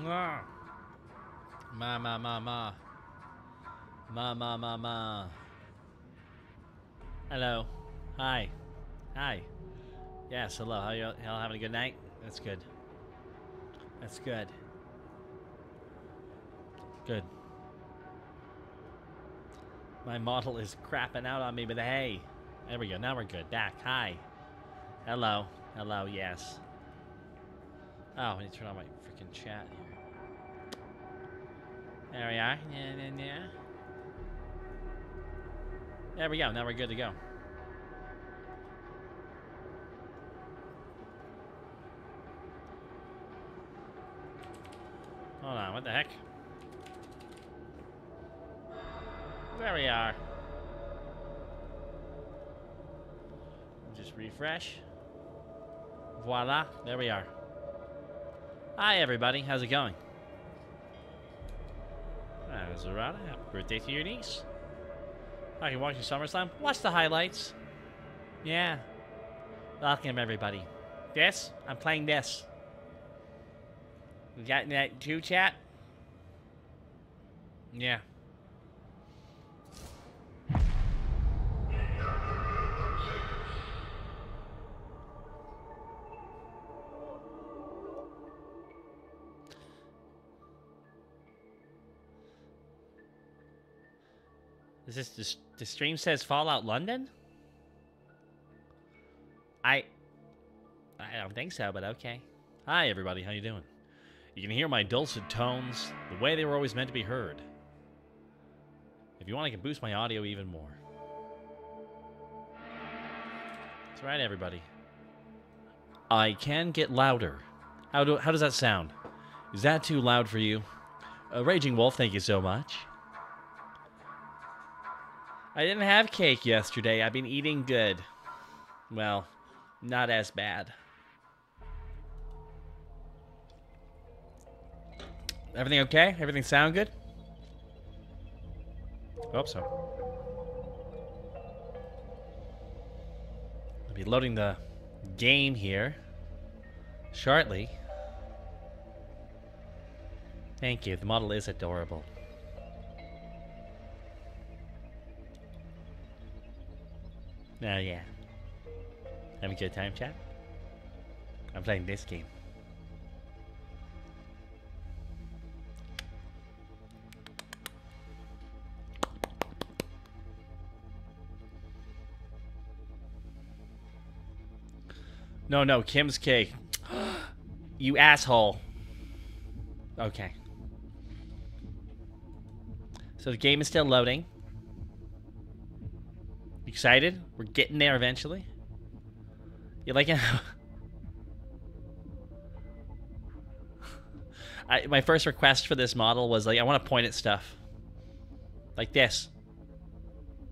Ah. Ma ma ma ma. Ma ma ma ma. Hello. Hi. Hi. Yes, hello. How you all having a good night? That's good. That's good. Good. My model is crapping out on me, but hey. There we go. Now we're good. Back. Hi. Hello. Hello. Yes. Oh, I need to turn on my freaking chat here. There we are. Yeah, yeah, yeah. There we go. Now we're good to go. Hold on. What the heck? There we are. Just refresh. Voila. There we are. Hi, everybody. How's it going? It Happy birthday to your niece. Watch you SummerSlam. Watch the highlights. Yeah. Welcome, everybody. This? I'm playing this. You got that too, chat? Yeah. Is this the, the stream says Fallout London? I I don't think so, but okay. Hi everybody, how you doing? You can hear my dulcet tones the way they were always meant to be heard. If you want, I can boost my audio even more. That's right, everybody. I can get louder. How do how does that sound? Is that too loud for you? Uh, Raging Wolf, thank you so much. I didn't have cake yesterday. I've been eating good. Well, not as bad. Everything okay? Everything sound good? Hope so. I'll be loading the game here shortly. Thank you. The model is adorable. Oh, yeah. Having a good time, chat? I'm playing this game. No, no, Kim's cake. you asshole. Okay. So the game is still loading. Excited? We're getting there eventually. You like it? I, my first request for this model was like, I want to point at stuff. Like this.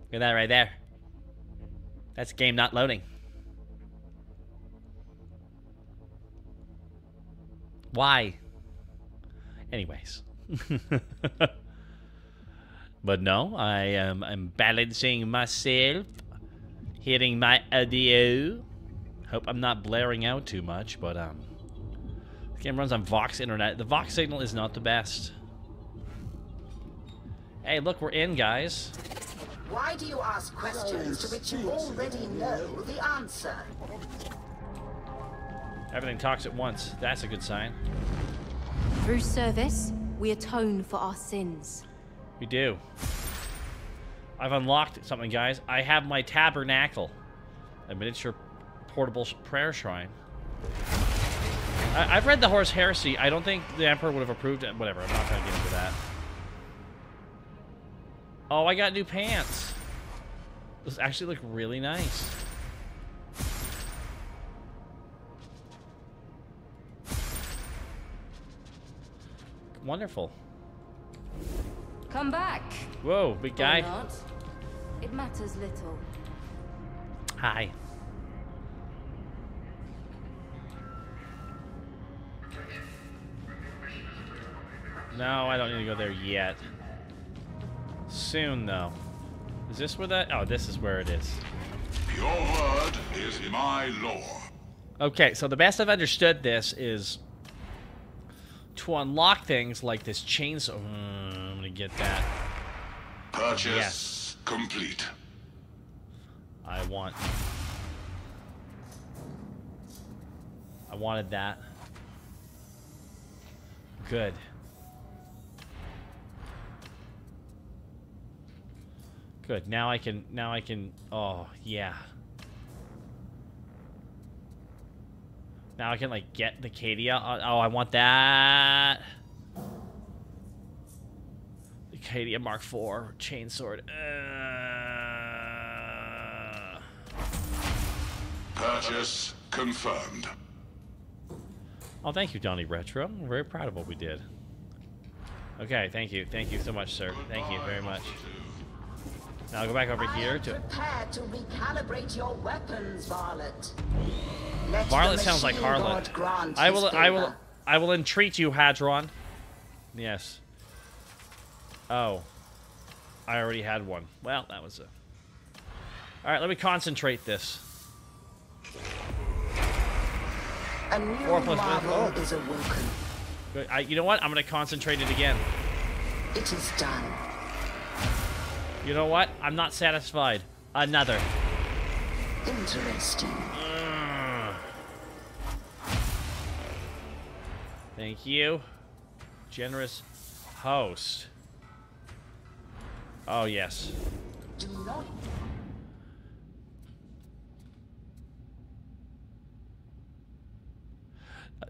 Look at that right there. That's game not loading. Why? Anyways. But no, I am I'm balancing myself, hitting my audio. Hope I'm not blaring out too much, but um, the game runs on Vox internet. The Vox signal is not the best. Hey, look, we're in, guys. Why do you ask questions to which you already know the answer? Everything talks at once. That's a good sign. Through service, we atone for our sins. We do. I've unlocked something, guys. I have my tabernacle. A miniature portable prayer shrine. I have read the Horus Heresy. I don't think the Emperor would have approved it. Whatever, I'm not going to get into that. Oh, I got new pants. Those actually look really nice. Wonderful. Come back. Whoa, big guy. It matters little. Hi. No, I don't need to go there yet. Soon, though. Is this where that... Oh, this is where it is. Your word is my law. Okay, so the best I've understood this is to unlock things like this chainsaw. Mm, I'm gonna get that. Purchase Yes. complete. I want. I wanted that. Good. Good. Now I can. Now I can. Oh yeah. Now I can like get the Cadia. Oh, oh, I want that. The Cadia Mark IV chainsword. Uh... Purchase confirmed. Oh, thank you, Donnie Retro. I'm very proud of what we did. Okay, thank you. Thank you so much, sir. Thank you very much. Now I'll go back over I here to... prepared to recalibrate your weapons, Varlet. Let Varlet sounds like Harlot. I will, I will. I will entreat you, Hadron. Yes. Oh. I already had one. Well, that was a... Alright, let me concentrate this. A new Four plus. Oh. is awoken. Good. I, you know what? I'm going to concentrate it again. It is done. You know what? I'm not satisfied. Another. Interesting. Thank you. Generous host. Oh, yes.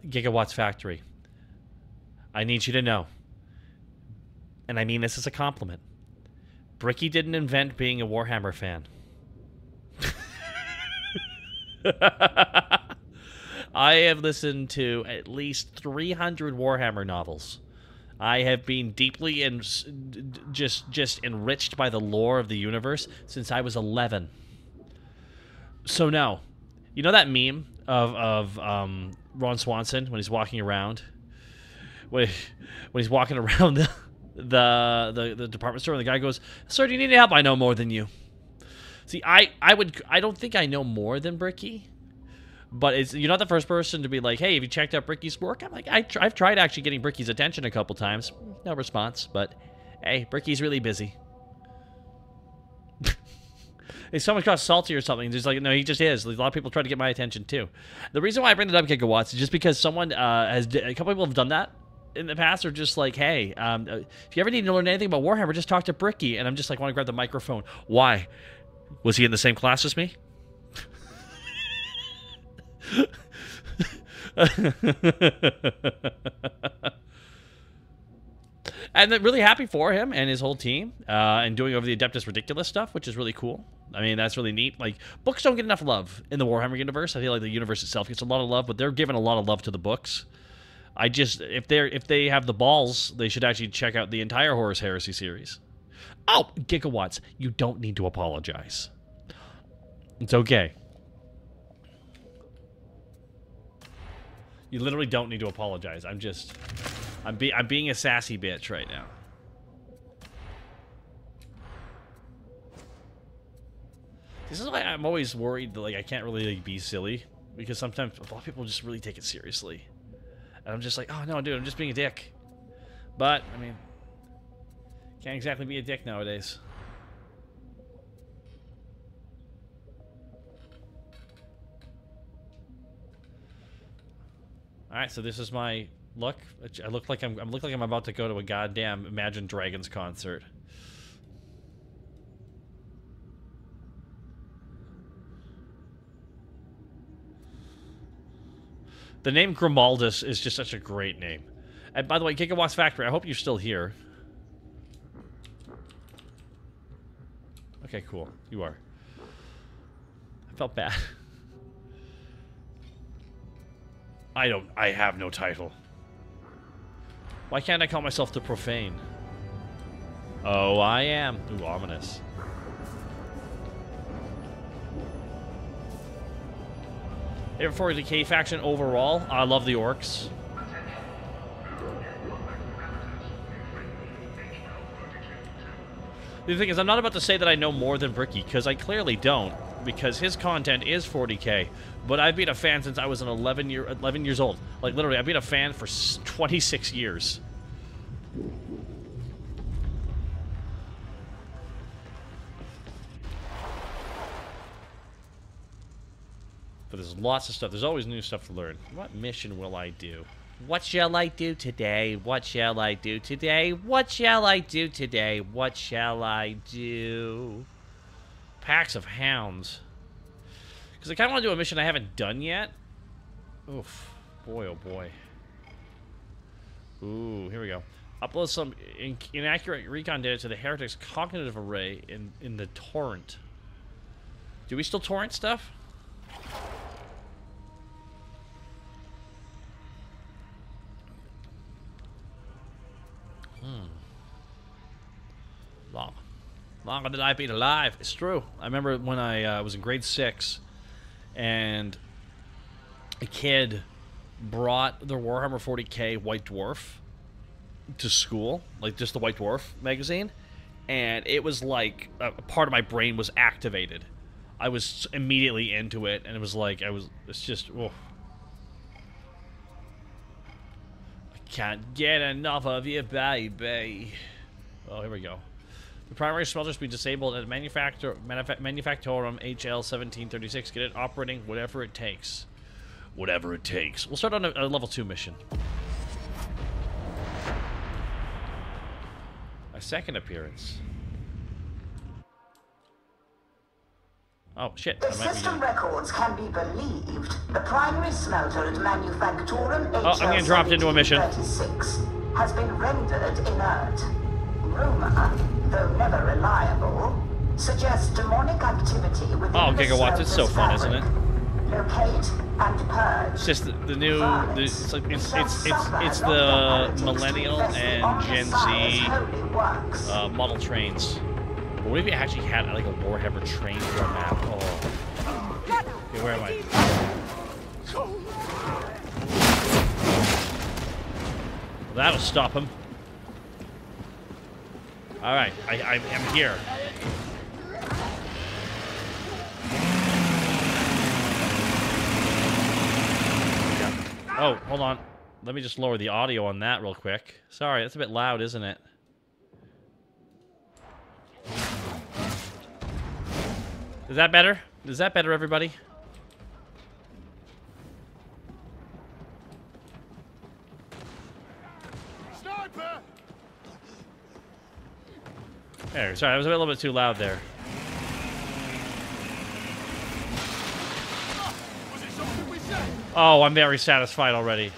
Gigawatts Factory. I need you to know, and I mean this as a compliment. Bricky didn't invent being a Warhammer fan. I have listened to at least 300 Warhammer novels. I have been deeply and just just enriched by the lore of the universe since I was 11. So now, you know that meme of of um, Ron Swanson when he's walking around, when when he's walking around the, the the the department store, and the guy goes, "Sir, do you need help? I know more than you." See, I I would I don't think I know more than Bricky, but it's you're not the first person to be like, "Hey, have you checked out Bricky's work?" I'm like, I tr- I've tried actually getting Bricky's attention a couple times, no response. But hey, Bricky's really busy. If someone got salty or something, just like no, he just is. A lot of people try to get my attention too. The reason why I bring it up gigawatts is just because someone uh, has a couple people have done that in the past. Are just like, hey, um, uh, if you ever need to learn anything about Warhammer, just talk to Bricky. And I'm just like, want to grab the microphone. Why? Was he in the same class as me? and I'm really happy for him and his whole team uh, and doing over the Adeptus Ridiculous stuff, which is really cool. I mean, that's really neat. Like, books don't get enough love in the Warhammer universe. I feel like the universe itself gets a lot of love, but they're giving a lot of love to the books. I just, if they're if they have the balls, they should actually check out the entire Horus Heresy series. Oh, gigawatts! You don't need to apologize. It's okay. You literally don't need to apologize. I'm just, I'm be I'm being a sassy bitch right now. This is why I'm always worried that like I can't really like, be silly because sometimes a lot of people just really take it seriously, and I'm just like, oh no, dude, I'm just being a dick. But I mean, can't exactly be a dick nowadays. All right, so this is my look. I look like I'm. I look like I'm about to go to a goddamn Imagine Dragons concert. The name Grimaldus is just such a great name. And by the way, Gigawatts Factory, I hope you're still here. Okay, cool. You are. I felt bad. I don't. I have no title. Why can't I call myself the Profane? Oh, I am. Ooh, ominous. Favorite 40k faction overall? I love the orcs. The thing is, I'm not about to say that I know more than Bricky, because I clearly don't, because his content is 40k. But I've been a fan since I was an 11 year 11 years old. Like literally, I've been a fan for 26 years. But there's lots of stuff. There's always new stuff to learn. What mission will I do? What shall I do today? What shall I do today? What shall I do today? What shall I do? Packs of hounds. Because I kind of want to do a mission I haven't done yet. Oof. Boy, oh boy. Ooh, here we go. Upload some in inaccurate recon data to the Heretics cognitive array in, in the torrent. Do we still torrent stuff? Long. Longer than I've been alive. It's true. I remember when I uh, was in grade six and a kid brought the Warhammer 40k White Dwarf to school, like just the White Dwarf magazine, and it was like a a part of my brain was activated. I was immediately into it, and it was like I was. It's just. Oh. I can't get enough of you, baby. Oh, here we go. The primary smelter's been disabled at manufacture manufa- Manufactorum HL 1736. Get it operating, whatever it takes. Whatever it takes. We'll start on a, a level two mission. A second appearance. Oh shit! If system records can be believed, the primary smelter at Manufactorum Oh, I'm getting dropped into a mission. has been rendered inert. Rumor, though never reliable, suggests demonic activity within Oh, the Gigawatt, it's so fun, isn't it? Locate and purge. It's just the, the new, the, it's, like, it's, it's, it's, it's the millennial and Gen Z uh, model trains. But what if you actually had like a Warhammer train for a map? Oh. Okay, where am I? Well, that'll stop him. Alright, I, am here. Oh, hold on. Let me just lower the audio on that real quick. Sorry, that's a bit loud, isn't it? Is that better? Is that better, everybody? Sniper! There, sorry, I was a little bit too loud there. Oh, I'm very satisfied already.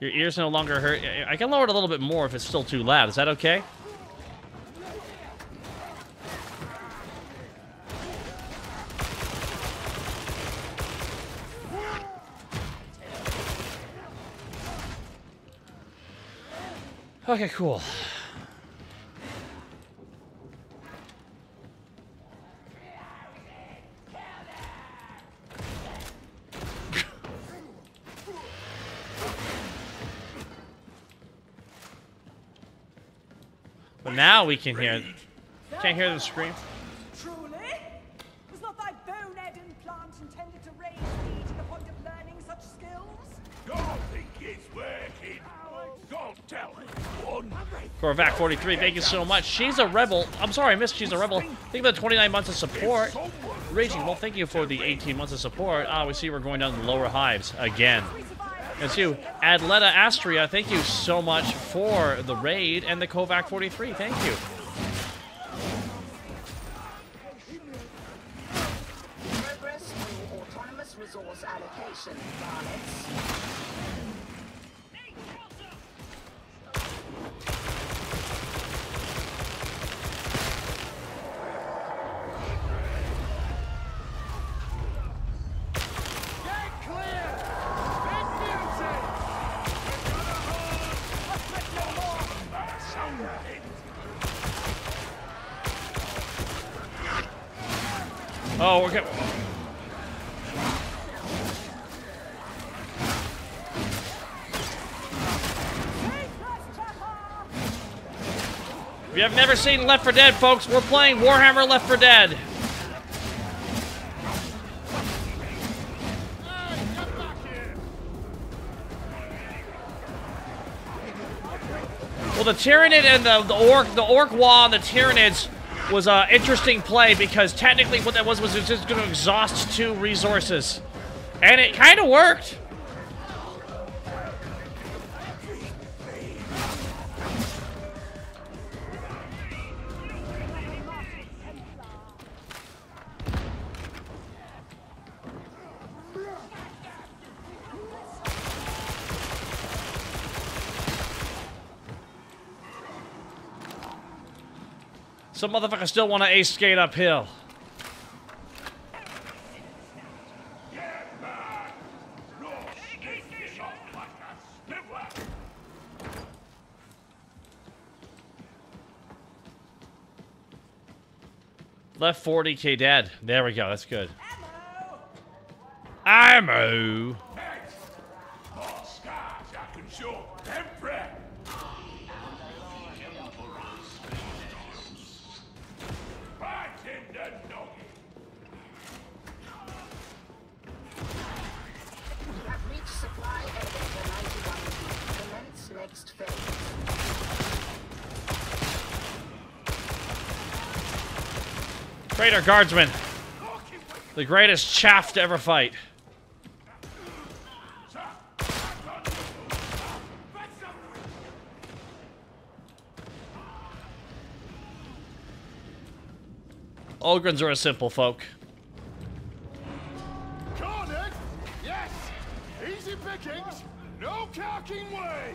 Your ears no longer hurt. I can lower it a little bit more if it's still too loud. Is that okay? Okay, cool. But now we can hear. Can't hear them scream. Truly? Was not thy bonehead implant intended to raise thee to the point of learning such skills? Don't think it's working. Don't tell anyone. Corvac 43, thank you so much. She's a rebel. I'm sorry, I missed She's a rebel. Think about the 29 months of support. Raging, well, thank you for the 18 months of support. Ah, we see we're going down the lower hives again. That's you. Adleta Astria, thank you so much for the raid and the Kovac 43. Thank you. Progress autonomous resource allocation, Barnets. Have never seen Left 4 Dead, folks, we're playing Warhammer Left 4 Dead. Well, the Tyranid and the, the Orc, the Orc Wall and the Tyranids was an interesting play because technically what that was was it was just going to exhaust two resources. And it kind of worked. Some motherfuckers still want to ace skate uphill. Left 40k dead. There we go. That's good. Ammo. More Traitor guardsman. The greatest chaff to ever fight. Ogryns are a simple folk. Cornered? Yes! Easy pickings! No carking way!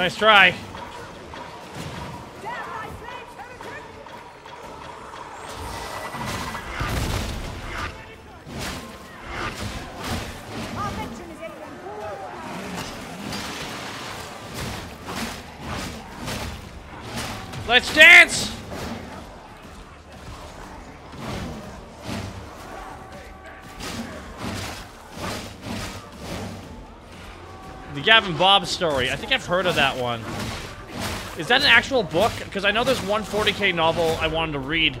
Nice try. Gavin Bob story. I think I've heard of that one. Is that an actual book? Because I know there's one 40k novel I wanted to read,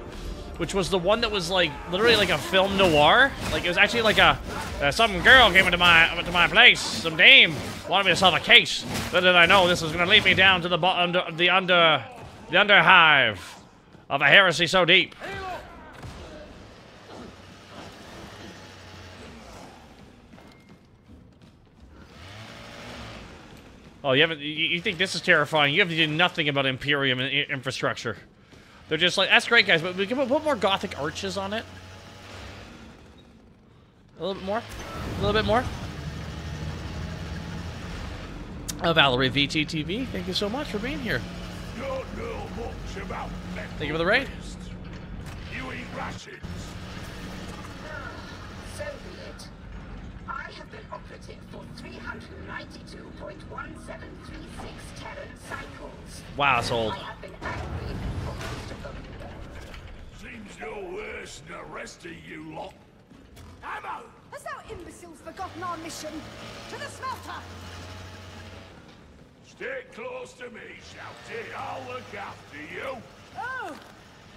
which was the one that was like literally like a film noir. Like it was actually like a uh, some girl came into my to my place, some dame wanted me to solve a case. Little did I know this was going to lead me down to the bo- under the under the underhive of a heresy so deep. Oh, you haven't? You you think this is terrifying? You have to do nothing about Imperium infrastructure. They're just like, that's great, guys, but we can put more Gothic arches on it. A little bit more. A little bit more. Uh, Valerie VTTV, thank you so much for being here. Don't know much about Thank you for the raid. You eat rations. So be it. I have been operative for 392.1736 Terran cycles. Wow, it's old. I have been angry for most of them. Seems no worse than the rest of you lot. Ammo! Has thou imbeciles forgotten our mission? To the smelter! Stay close to me, Shouty. I'll look after you. Oh!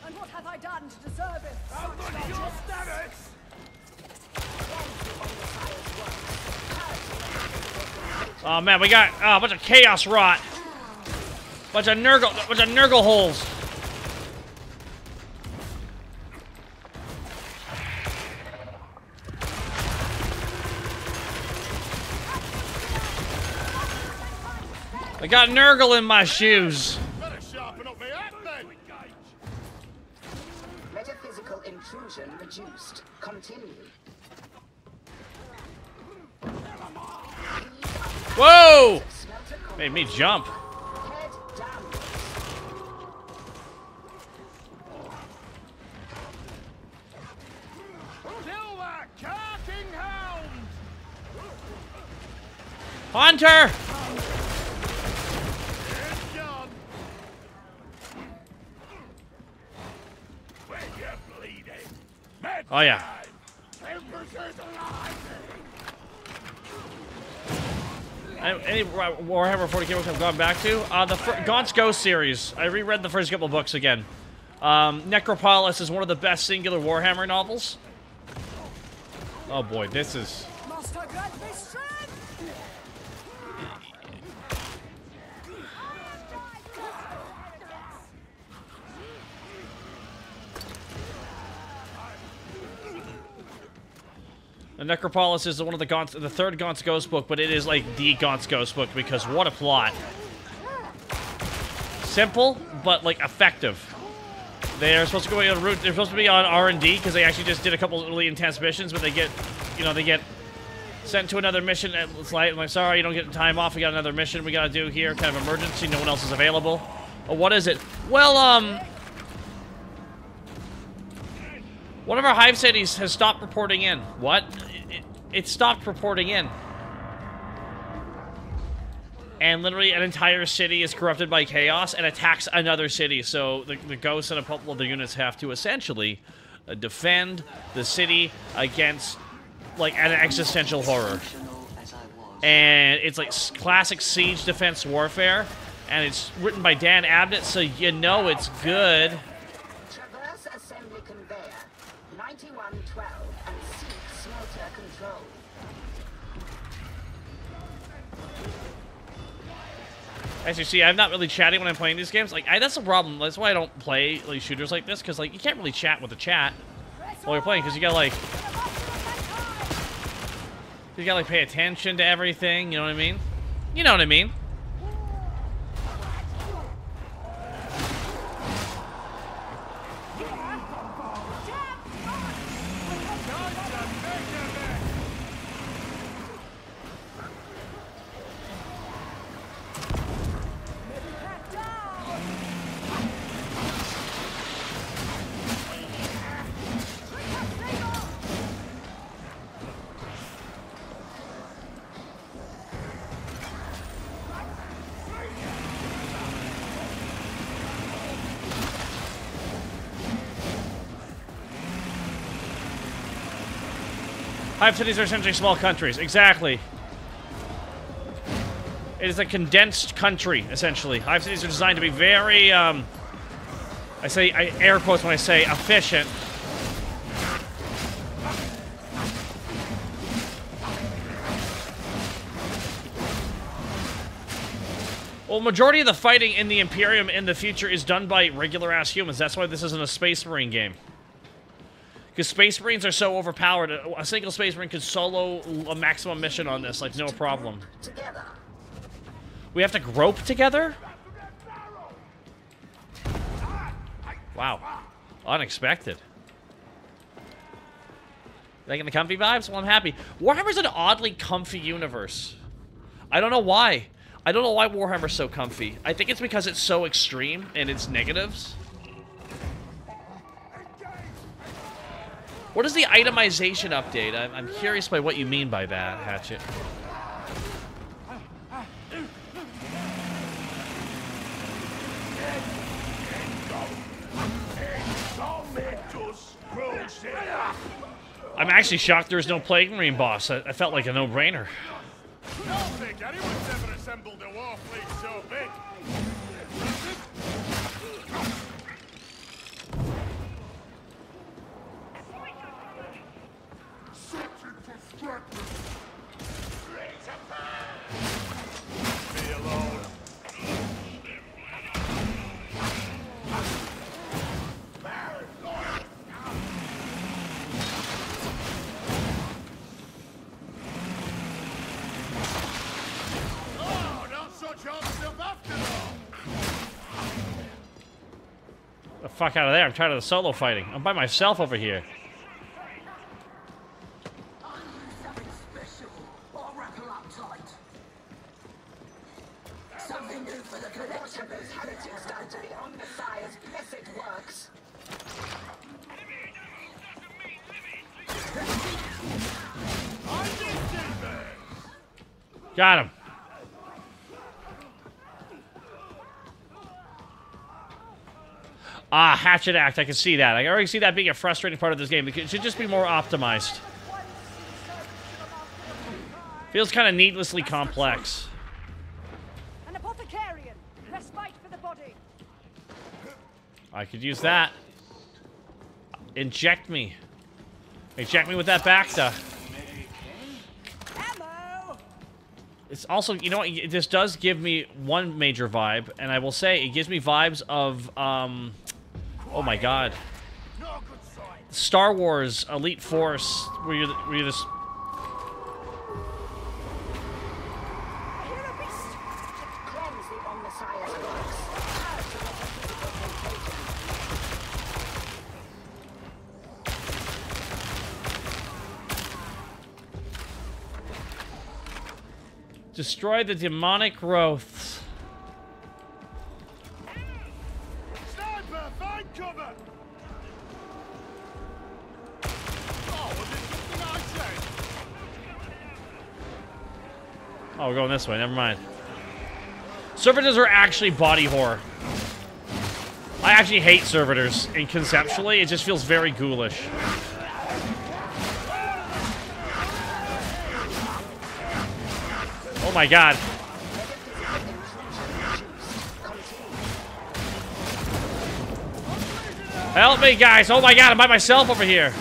And what have I done to deserve it? How such much your largesse? Oh man, we got oh, a bunch of chaos rot. Bunch of nurgle, bunch of nurgle holes. I got nurgle in my shoes. Metaphysical intrusion reduced. Continue. Whoa! Made me jump. Head downwards. Kill that carking hound! Hunter! It's gone. When you're bleeding. Med Oh, yeah. Any any Warhammer 40k books I've gone back to? Uh, the Gaunt's Ghost series. I reread the first couple books again. Um, Necropolis is one of the best singular Warhammer novels. Oh boy, this is... Master grant me strength! The Necropolis is one of the Gaunt's, the third Gaunt's Ghost book, but it is like the Gaunt's Ghost book because what a plot. Simple, but like effective. They're supposed to go on route. They're supposed to be on R and D because they actually just did a couple really intense missions, but they get, you know, they get sent to another mission. It's like, like, sorry, you don't get time off. We got another mission we got to do here. Kind of emergency. No one else is available. Oh, what is it? Well, um, one of our hive cities has stopped reporting in. What? It, it, it stopped reporting in. And literally an entire city is corrupted by chaos and attacks another city. So the, the ghosts and a couple of the units have to essentially uh, defend the city against like an existential horror. And it's like classic siege defense warfare. And it's written by Dan Abnett, so you know it's good. As you see, I'm not really chatting when I'm playing these games. Like, I, that's the problem. That's why I don't play like shooters like this, because like you can't really chat with the chat while you're playing, because you gotta like you gotta like pay attention to everything. You know what I mean? You know what I mean? Hive cities are essentially small countries. Exactly. It is a condensed country, essentially. Hive cities are designed to be very, um, I say, I air quotes when I say efficient. Well, majority of the fighting in the Imperium in the future is done by regular-ass humans. That's why this isn't a Space Marine game. Because Space Marines are so overpowered, a single Space Marine could solo a maximum mission on this, like, no problem. We have to grope together? Wow. Unexpected. Making the comfy vibes? Well, I'm happy. Warhammer's an oddly comfy universe. I don't know why. I don't know why Warhammer's so comfy. I think it's because it's so extreme and its negatives. What is the itemization update? I'm, I'm curious by what you mean by that, Hatchet. I'm actually shocked there's no Plague Marine boss. I, I felt like a no-brainer. Fuck out of there. I'm tired of the solo fighting. I'm by myself over here. Got special. Or rattle up tight. Something new for the collection of heretics done on Messiah's blessed works. Got him. Ah, Hatchet Act. I can see that. I already see that being a frustrating part of this game. It should just be more optimized. Feels kind of needlessly complex. An apothecarian. Respite for the body. I could use that. Inject me. Inject me with that Bacta. It's also, you know what, this does give me one major vibe, and I will say it gives me vibes of, um, oh my god. Star Wars Elite Force, where you're, the- where you're this, destroy the demonic growths. Oh, we're going this way, never mind. Servitors are actually body horror. I actually hate servitors, and conceptually, it just feels very ghoulish. Oh my god. Help me, guys! Oh my god, I'm by myself over here!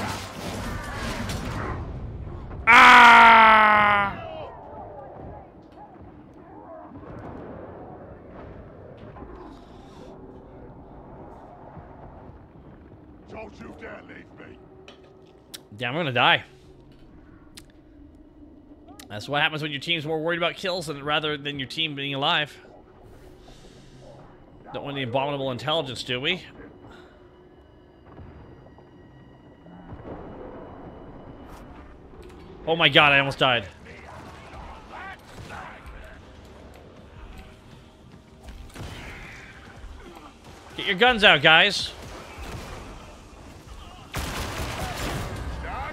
Ah! Don't you dare leave me. Yeah, I'm gonna die. That's what happens when your team's more worried about kills than rather than your team being alive. Don't want the abominable intelligence, do we? Oh my god, I almost died. Get your guns out, guys.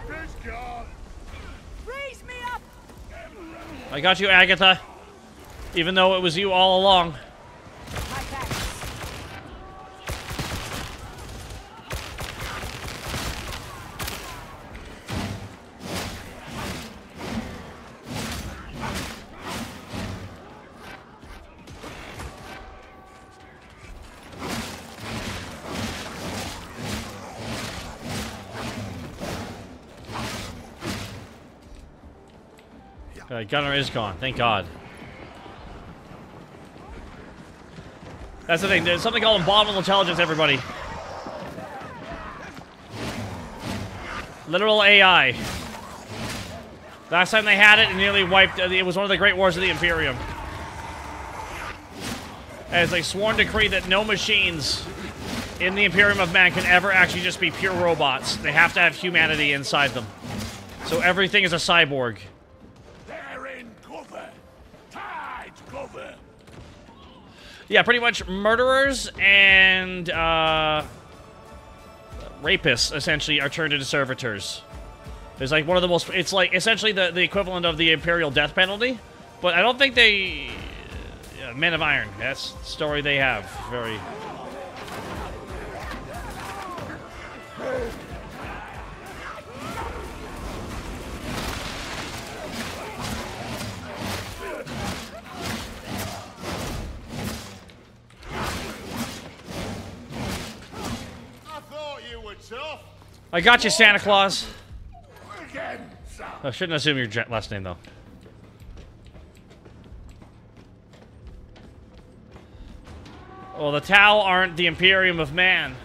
Sniper's gone. Raise me up! I got you, Agatha. Even though it was you all along. Gunner is gone. Thank God. That's the thing. There's something called abominable intelligence, everybody. Literal AI. Last time they had it, it nearly wiped. uh, It was one of the great wars of the Imperium. As a sworn decree that no machines in the Imperium of Man can ever actually just be pure robots. They have to have humanity inside them. So everything is a cyborg. Yeah, pretty much murderers and uh, rapists essentially are turned into servitors. There's like one of the most. It's like essentially the the equivalent of the imperial death penalty, but I don't think they. Yeah, Men of Iron. That's the story they have. Very. I got you, Santa Claus. I shouldn't assume your last name though. Well, the Tau aren't the Imperium of Man.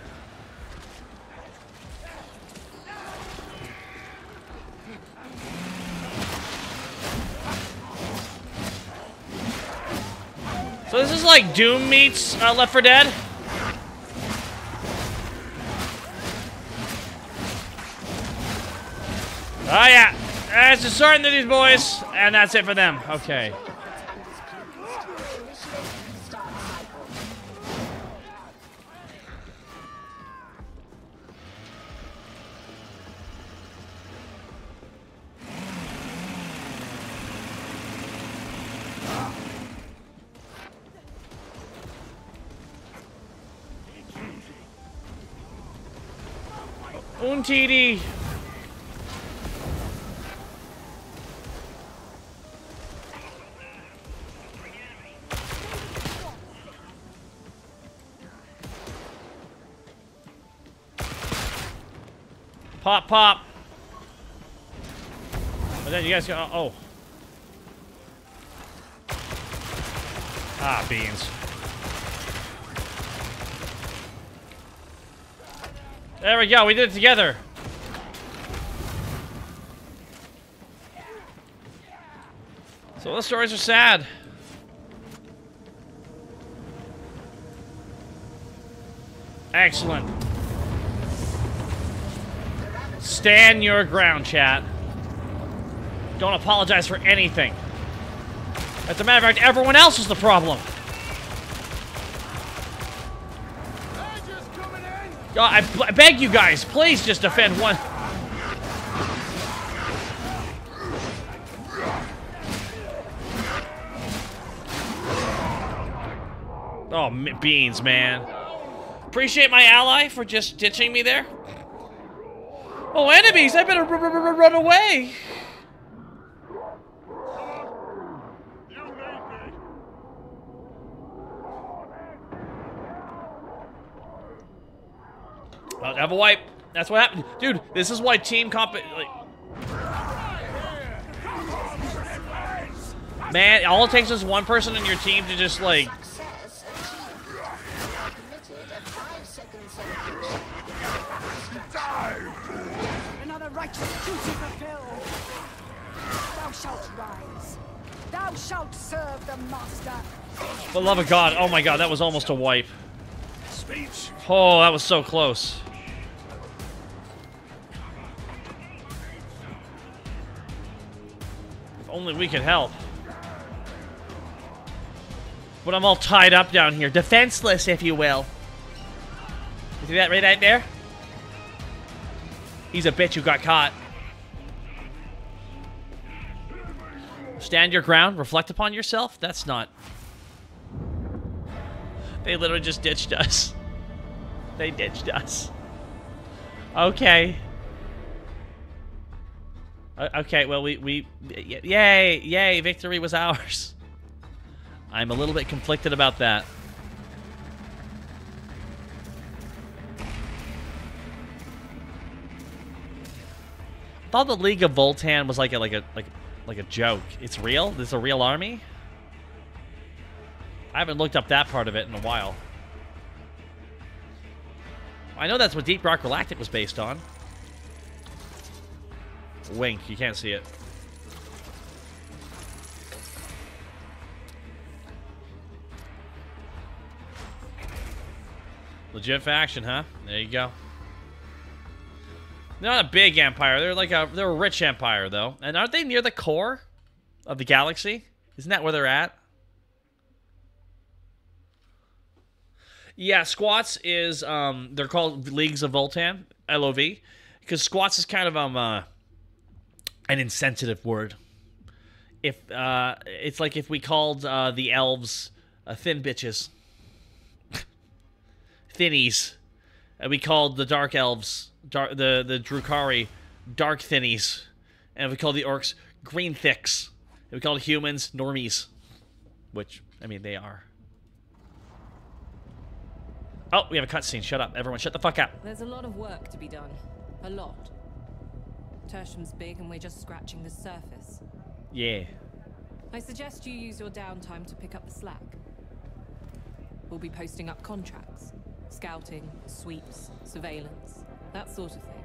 So this is like Doom meets uh, Left 4 Dead. Oh yeah, that's the starting to these boys, and that's it for them. Okay. Untidi. Pop, pop. But then you guys go, oh. Ah, beans. There we go, we did it together. So those stories are sad. Excellent. Stand your ground, chat. Don't apologize for anything. As a matter of fact, everyone else is the problem. I, I beg you guys, please just defend one. Oh, beans, man. Appreciate my ally for just ditching me there. Oh, enemies! I better run away. I'll have a wipe. That's what happened, dude. This is why team comp. Like, man, all it takes is one person in your team to just like. Shalt rise. Thou shalt serve the master. For love of God! Oh my God, that was almost a wipe. Speech. Oh, that was so close. If only we could help. But I'm all tied up down here. Defenseless, if you will. You see that right there? He's a bitch who got caught. Stand your ground, reflect upon yourself? That's not... They literally just ditched us. They ditched us. Okay. Okay, well, we, we... Yay! Yay! Victory was ours. I'm a little bit conflicted about that. I thought the League of Votann was like a like a like like a joke. It's real? This is a real army? I haven't looked up that part of it in a while. I know that's what Deep Rock Galactic was based on. Wink, you can't see it. Legit faction, huh? There you go. They're not a big empire. They're like a they're a rich empire though. And aren't they near the core of the galaxy? Isn't that where they're at? Yeah, squats is um they're called leagues of Votann, LOV, because squats is kind of um uh, an insensitive word. If uh it's like if we called uh the elves uh, thin bitches. Thinnies. And we called the dark elves dark the the Drukhari dark thinnies. And we called the orcs green thicks. And we called humans normies. Which I mean they are. Oh, we have a cutscene. Shut up. Everyone, shut the fuck up. There's a lot of work to be done. A lot. Tertium's big and we're just scratching the surface. Yeah. I suggest you use your downtime to pick up the slack. We'll be posting up contracts. Scouting, sweeps, surveillance, that sort of thing.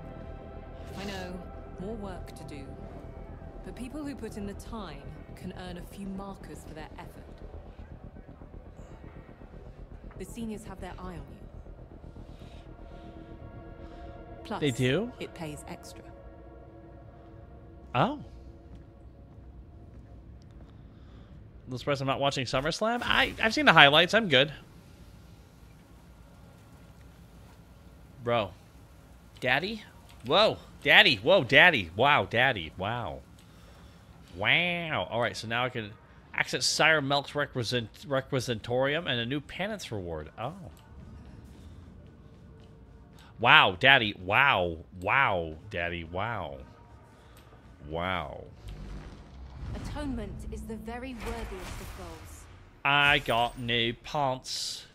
I know, more work to do. But people who put in the time can earn a few markers for their effort. The seniors have their eye on you. Plus, They do? It pays extra. Oh. The surprised I'm not watching SummerSlam. I I've seen the highlights. I'm good. Bro. Daddy? Whoa. Daddy. Whoa, daddy. Wow, daddy. Wow. Wow. All right, so now I can access Sire Melk's requisitorium and a new penance reward. Oh. Wow, daddy. Wow. Wow, daddy. Wow. Wow. Atonement is the very worthiest of goals. I got new pants.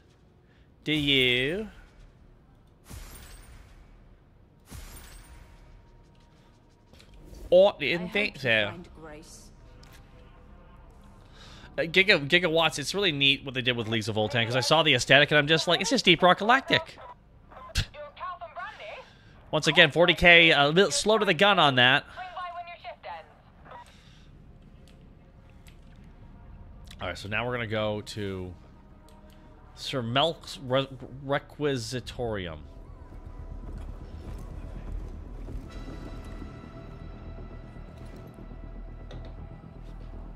Do you? I didn't think so. Uh, Giga Gigawatts, it's really neat what they did with Leagues of Votann because I saw the aesthetic and I'm just like, it's just Deep Rock Galactic. Once again, 40k, a bit slow to the gun on that. All right, so now we're gonna go to Sir Melk's Re- Requisitorium.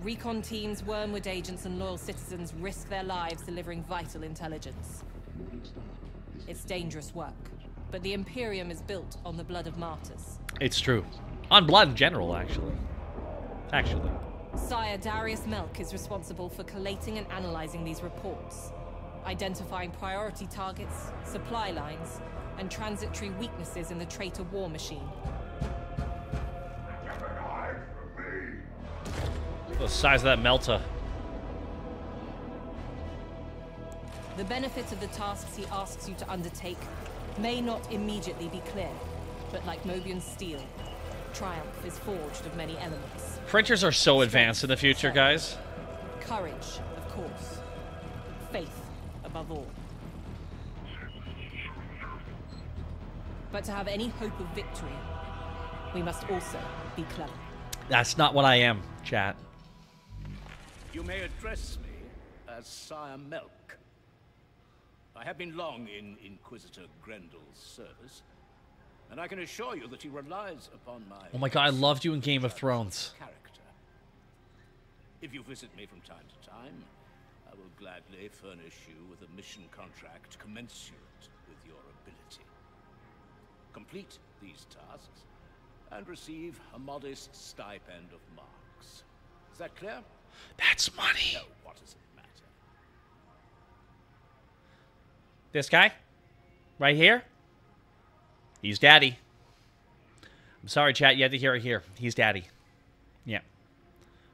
Recon teams, Wormwood agents, and loyal citizens risk their lives delivering vital intelligence. It's dangerous work, but the Imperium is built on the blood of martyrs. It's true, on blood in general, actually. Actually, Sire Darius Melk is responsible for collating and analyzing these reports, identifying priority targets, supply lines, and transitory weaknesses in the traitor war machine. The size of that melter. The benefits of the tasks he asks you to undertake may not immediately be clear, but like Mobian steel, triumph is forged of many elements. Printers are so advanced in the future, guys. Courage, of course. Faith, above all. But to have any hope of victory, we must also be clever. That's not what I am, chat. You may address me as Sire Melk. I have been long in Inquisitor Grendyl's service, and I can assure you that he relies upon my Oh my god, I loved you in Game of Thrones. character. If you visit me from time to time, I will gladly furnish you with a mission contract commensurate with your ability. Complete these tasks and receive a modest stipend of marks. Is that clear? That's money. No? This guy? Right here? He's daddy. I'm sorry, chat. You had to hear it here. He's daddy. Yeah.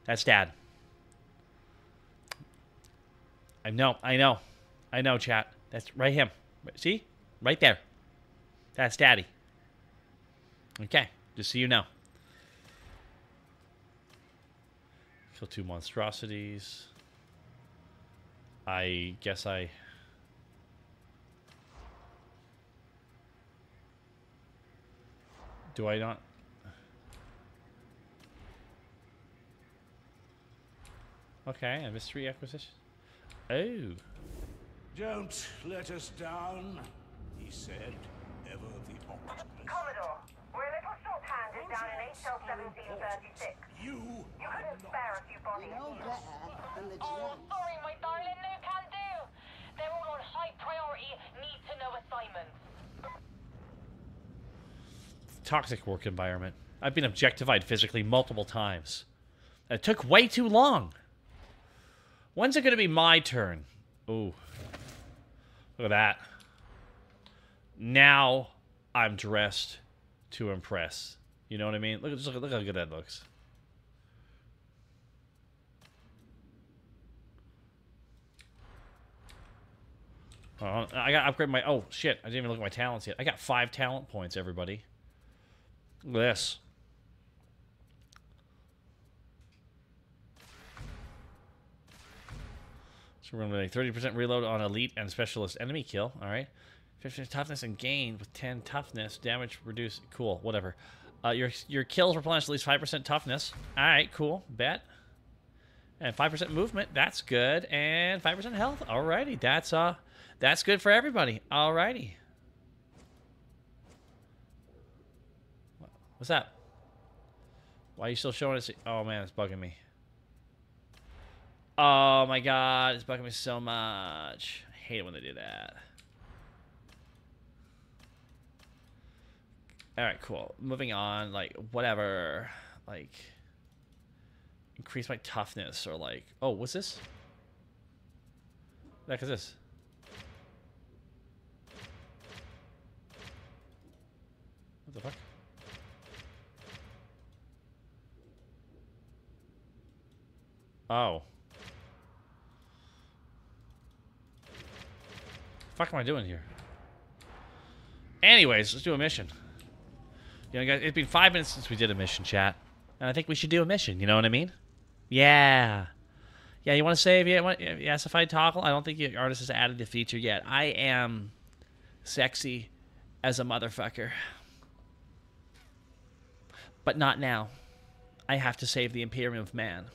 That's dad. I know. I know. I know, chat. That's right him. See? Right there. That's daddy. Okay. Just so you know. Kill two monstrosities. I guess I... Do I not? Okay, a mystery acquisition. Oh. Don't let us down, he said, ever the optimist. Commodore, we're a little short-handed down in HL 1736. You You couldn't spare a few bodies. No better than the Oh, sorry, my darling, no can do. They're all on high priority, need to know assignments. Toxic work environment. I've been objectified physically multiple times. It took way too long. When's it going to be my turn? Ooh. Look at that. Now I'm dressed to impress. You know what I mean? Look, just look, look how good that looks. Oh, I got to upgrade my. Oh shit! I didn't even look at my talents yet. I got five talent points. Everybody, look at this. So we're gonna make thirty percent reload on elite and specialist enemy kill. All right, fifty toughness and gain with ten toughness. Damage reduced. Cool. Whatever. Uh, your your kills replenish at least five percent toughness. All right. Cool. Bet. And five percent movement. That's good. And five percent health. Alrighty. That's uh, that's good for everybody. Alrighty. What's that? Why are you still showing us? Oh man, it's bugging me. Oh my god, it's bugging me so much. I hate it when they do that. Alright, cool. Moving on, like, whatever. Like, increase my toughness, or like, oh, what's this? What the heck is this? What the fuck? Oh. fuck am I doing here? Anyways, let's do a mission. You know, guys, it's been five minutes since we did a mission, chat. And I think we should do a mission, you know what I mean? Yeah. Yeah, you want to save? Yeah, want, yes, if I toggle, I don't think your artist has added the feature yet. I am sexy as a motherfucker. But not now. I have to save the Imperium of Man.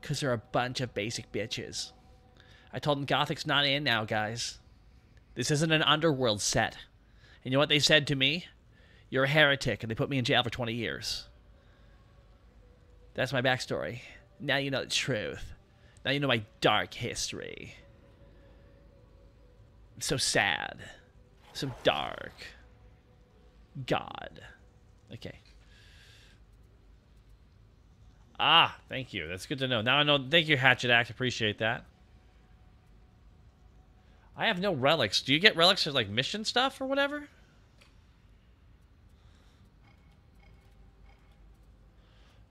Because they're a bunch of basic bitches. I told them Gothic's not in now, guys. This isn't an underworld set. And you know what they said to me? You're a heretic, and they put me in jail for 20 years. That's my backstory. Now you know the truth. Now you know my dark history. So sad. So dark. God. Okay. Ah, thank you. That's good to know. Now I know. Thank you, Hatchet Act. Appreciate that. I have no relics. Do you get relics as like mission stuff or whatever?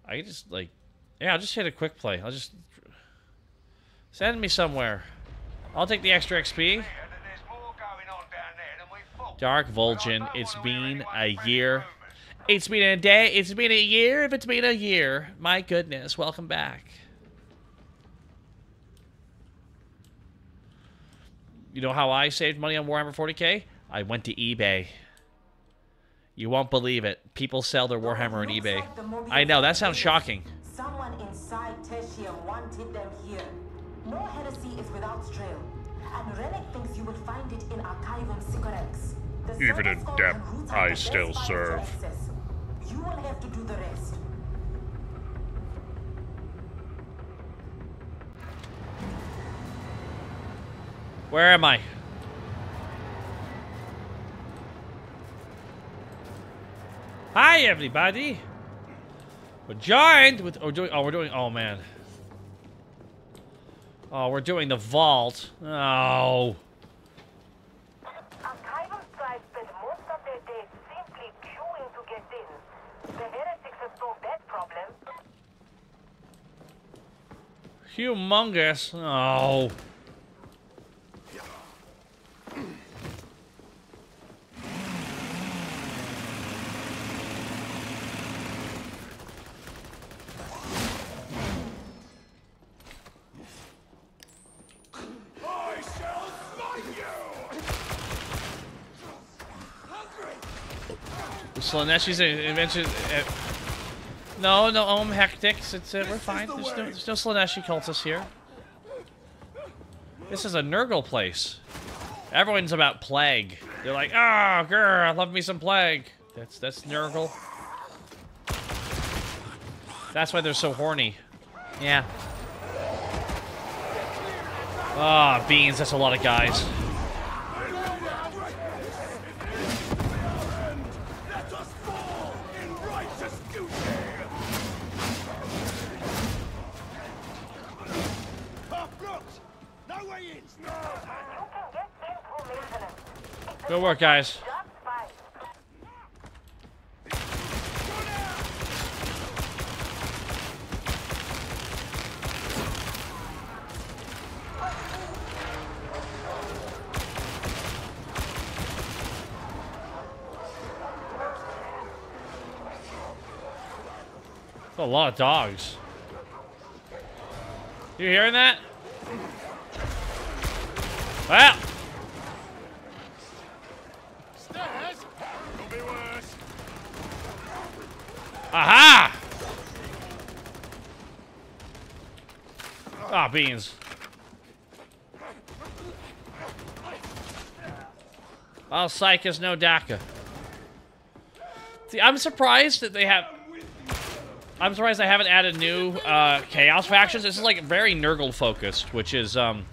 I just like, yeah, I'll just hit a quick play. I'll just send me somewhere. I'll take the extra XP. Dark Vol'jin. It's been a year. It's been a day. It's been a year. If it's been a year, my goodness. Welcome back. You know how I saved money on Warhammer 40k? I went to eBay. You won't believe it. People sell their Warhammer on eBay. I know, that sounds shocking. Someone inside Tertium wanted them here. No heresy is without trail. And Relic thinks you will find it in Archivum Sycorax. Even in servants call debt, Karuta I still serve. You will have to do the rest. Where am I? Hi, everybody. We're joined with. Oh, doing. Oh, we're doing. Oh man. Oh, we're doing the vault. Oh. Archivum scribes spend most of their days simply queuing to get in. The heretics have solved that problem. Humongous. Oh. I shall smite you! Slaaneshi's invention. Uh, no, no, Ohm Hectics. It's uh, we're fine. There's no, there's no Slaneshi cultists here. This is a Nurgle place. Everyone's about plague. They're like, ah, oh, grr, I love me some plague. That's that's Nurgle. That's why they're so horny. Yeah. Ah, beans. That's a lot of guys. Good work, guys. A lot of dogs. You hearing that? Well, Stairs! Could be worse. aha! Ah, beans. Well, Psych is no DACA. See, I'm surprised that they have... I'm surprised they haven't added new uh, Chaos factions. This is like very Nurgle focused, which is um,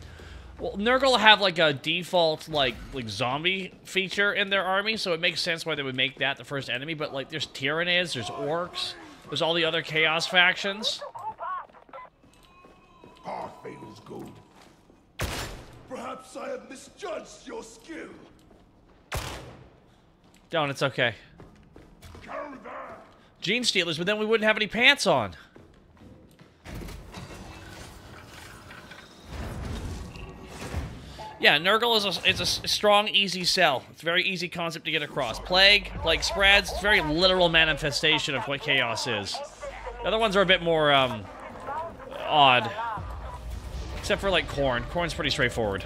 well, Nurgle have like a default like like zombie feature in their army, so it makes sense why they would make that the first enemy. But like, there's Tyranids, there's Orcs, there's all the other Chaos factions. Hearthail's good. Perhaps I have misjudged your skill. Don't, it's okay. Genestealers, but then we wouldn't have any pants on. Yeah, Nurgle is a, is a strong, easy sell. It's a very easy concept to get across. Plague, like spreads, it's a very literal manifestation of what chaos is. The other ones are a bit more um, odd. Except for like Khorne. Khorne's pretty straightforward.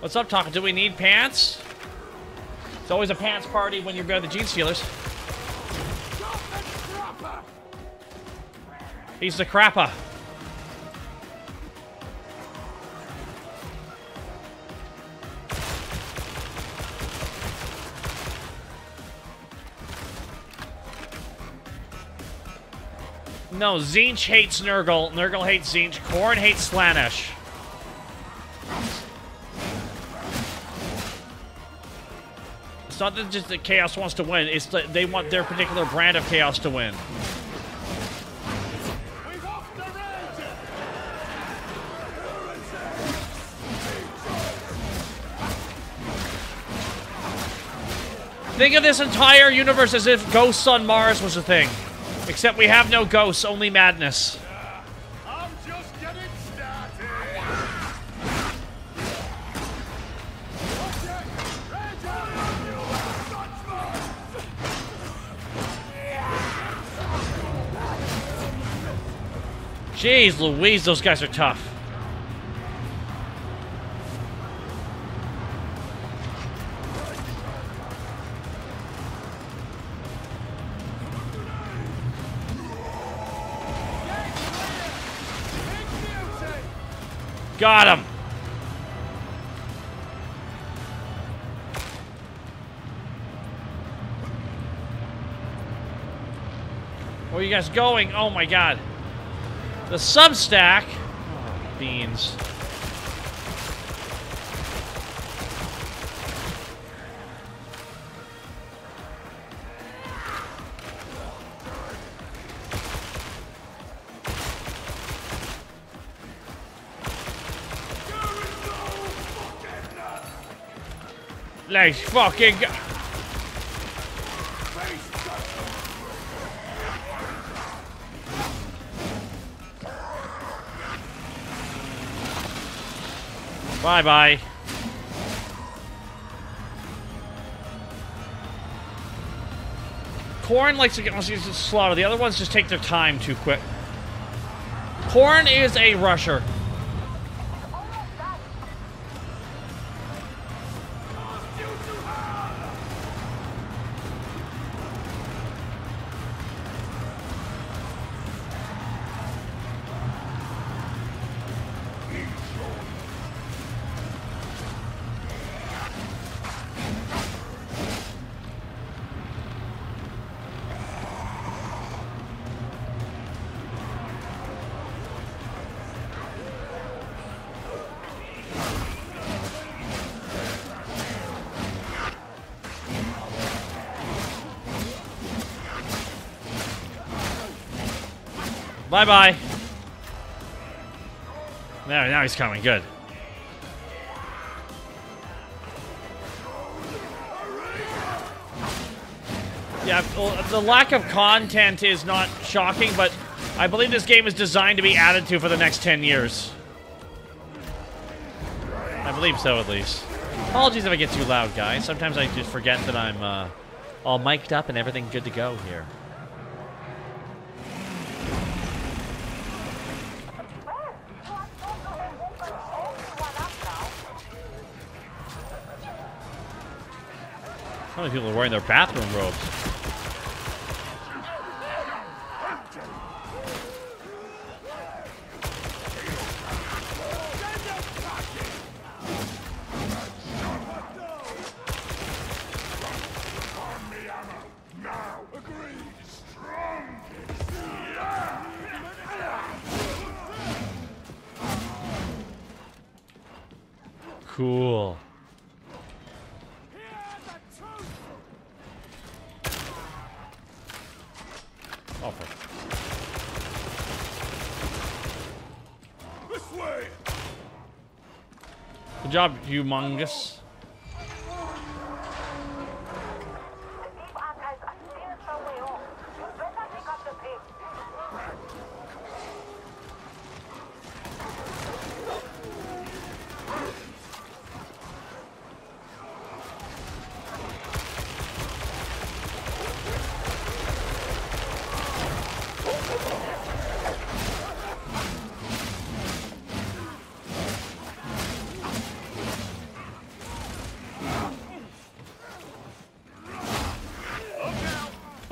What's up, Taka? Do we need pants? It's always a pants party when you're by the Genestealers. He's the crapper. No, Tzeentch hates Nurgle. Nurgle hates Tzeentch. Khorne hates Slaanesh. It's not that just that Chaos wants to win. It's that they want their particular brand of Chaos to win. Think of this entire universe as if ghosts on Mars was a thing. Except we have no ghosts, only madness. Jeez Louise, those guys are tough. Got him. Where are you guys going? Oh my god. The Substack. Oh, beans. Let's fucking go. Bye bye. Khorne likes to get wants to slaughter. The other ones just take their time too quick. Khorne is a rusher. Bye bye. Now, he's coming. Good. Yeah, the lack of content is not shocking, but I believe this game is designed to be added to for the next 10 years. I believe so, at least. Apologies if I get too loud, guys. Sometimes I just forget that I'm uh, all mic'd up and everything good to go here. How many people are wearing their bathroom robes? Humongous.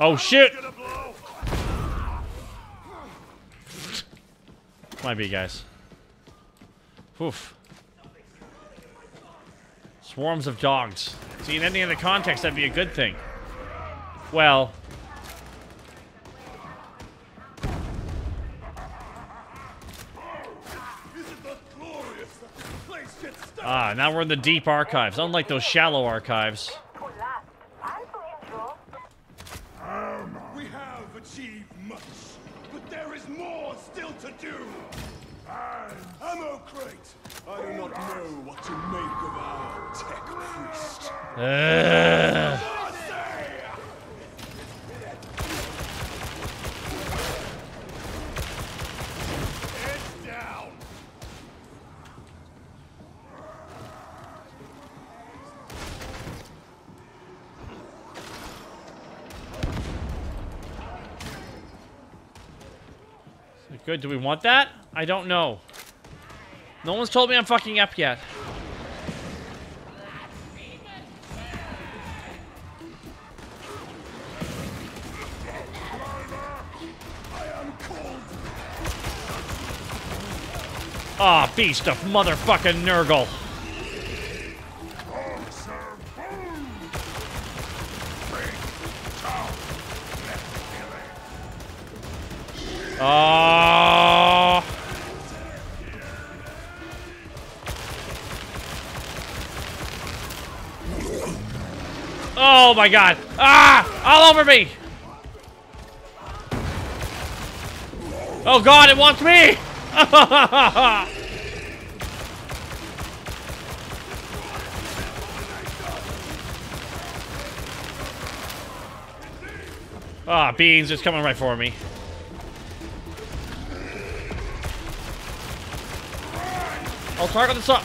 Oh shit! Might be, guys. Oof. Swarms of dogs. See, in any other context, that'd be a good thing. Well, ah, now we're in the deep archives, unlike those shallow archives. To last. And to endure. Um, we have achieved much, but there is more still to do. Ammo crate. I do not know what to make of our tech priest. Ugh. Heads down. Good, do we want that? I don't know. No one's told me I'm fucking up yet. Ah, beast of motherfucking Nurgle. My god. Ah! All over me! Oh god, it wants me! Ah, beans, it's coming right for me. I'll target this up.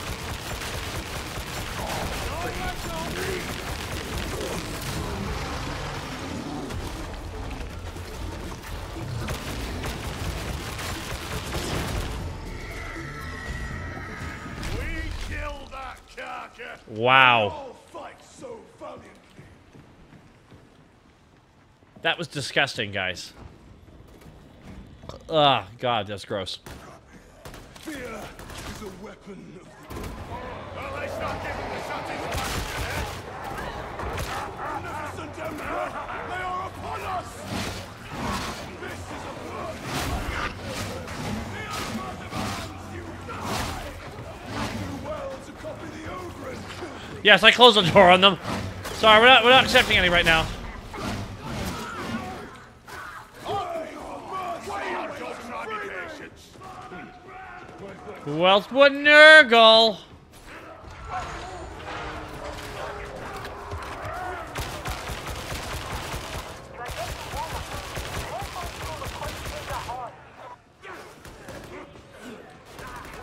Do well to copy the Ogryn children! Yes, I closed the door on them. Sorry, we're not, we're not accepting any right now. Who else would Nurgle?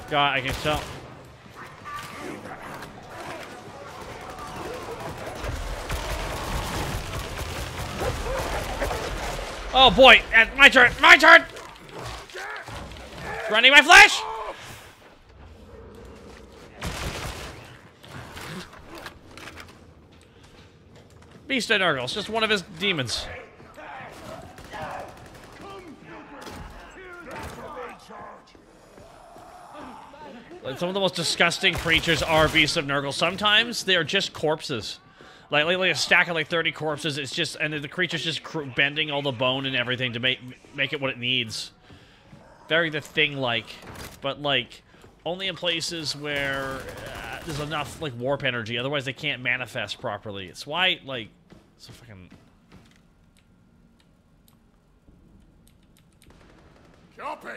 God, I can tell. Oh boy, uh, my turn, my turn! Running my flash! Beast of Nurgle, it's just one of his demons. Like, some of the most disgusting creatures are beasts of Nurgle. Sometimes they are just corpses. Like, like, like a stack of like 30 corpses, it's just, and the creature's just bending all the bone and everything to make make it what it needs. Very the thing like, but like, only in places where uh, there's enough like warp energy. Otherwise, they can't manifest properly. It's why like a fucking. Copy.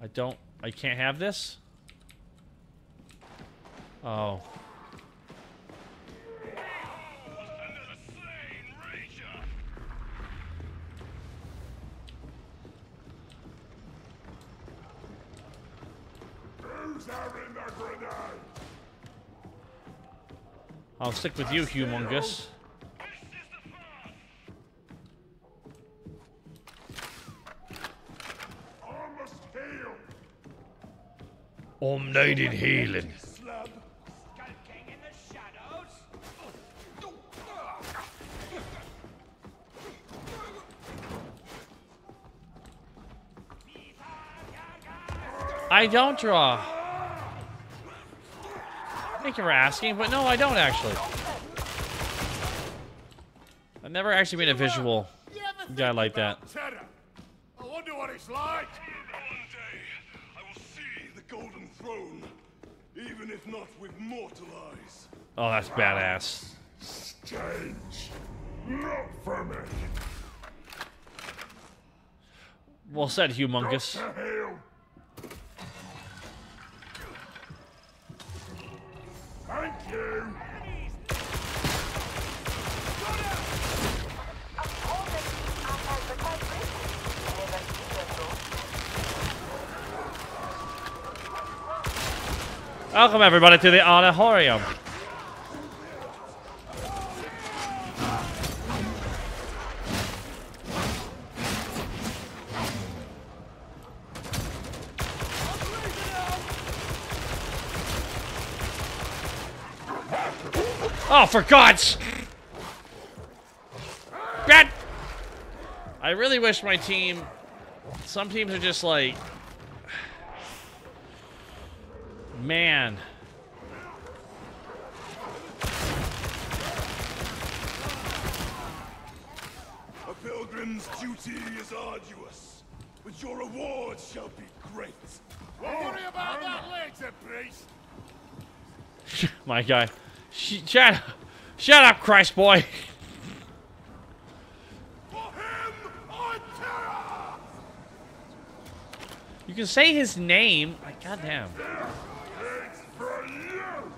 I don't. I can't have this. Oh. Who's having the grenade? I'll stick with you, humongous. I'm needing healing. Slab. Skulking in the shadows? I don't draw. Thank you for asking, but no, I don't actually. I've never actually made a visual guy like that. I wonder what it's like. Throne, even if not with mortal eyes. Oh, that's badass. Strange. Not for me. Well said, humongous. Thank you. Welcome everybody to the auditorium. Oh, for God's! God! I really wish my team. Some teams are just like. Man. A pilgrim's duty is arduous, but your reward shall be great. Worry about that later, priest. My guy. Sh shut up. Shut up, Christ boy. For him, on Terra! You can say his name. Like, goddamn. It's for you!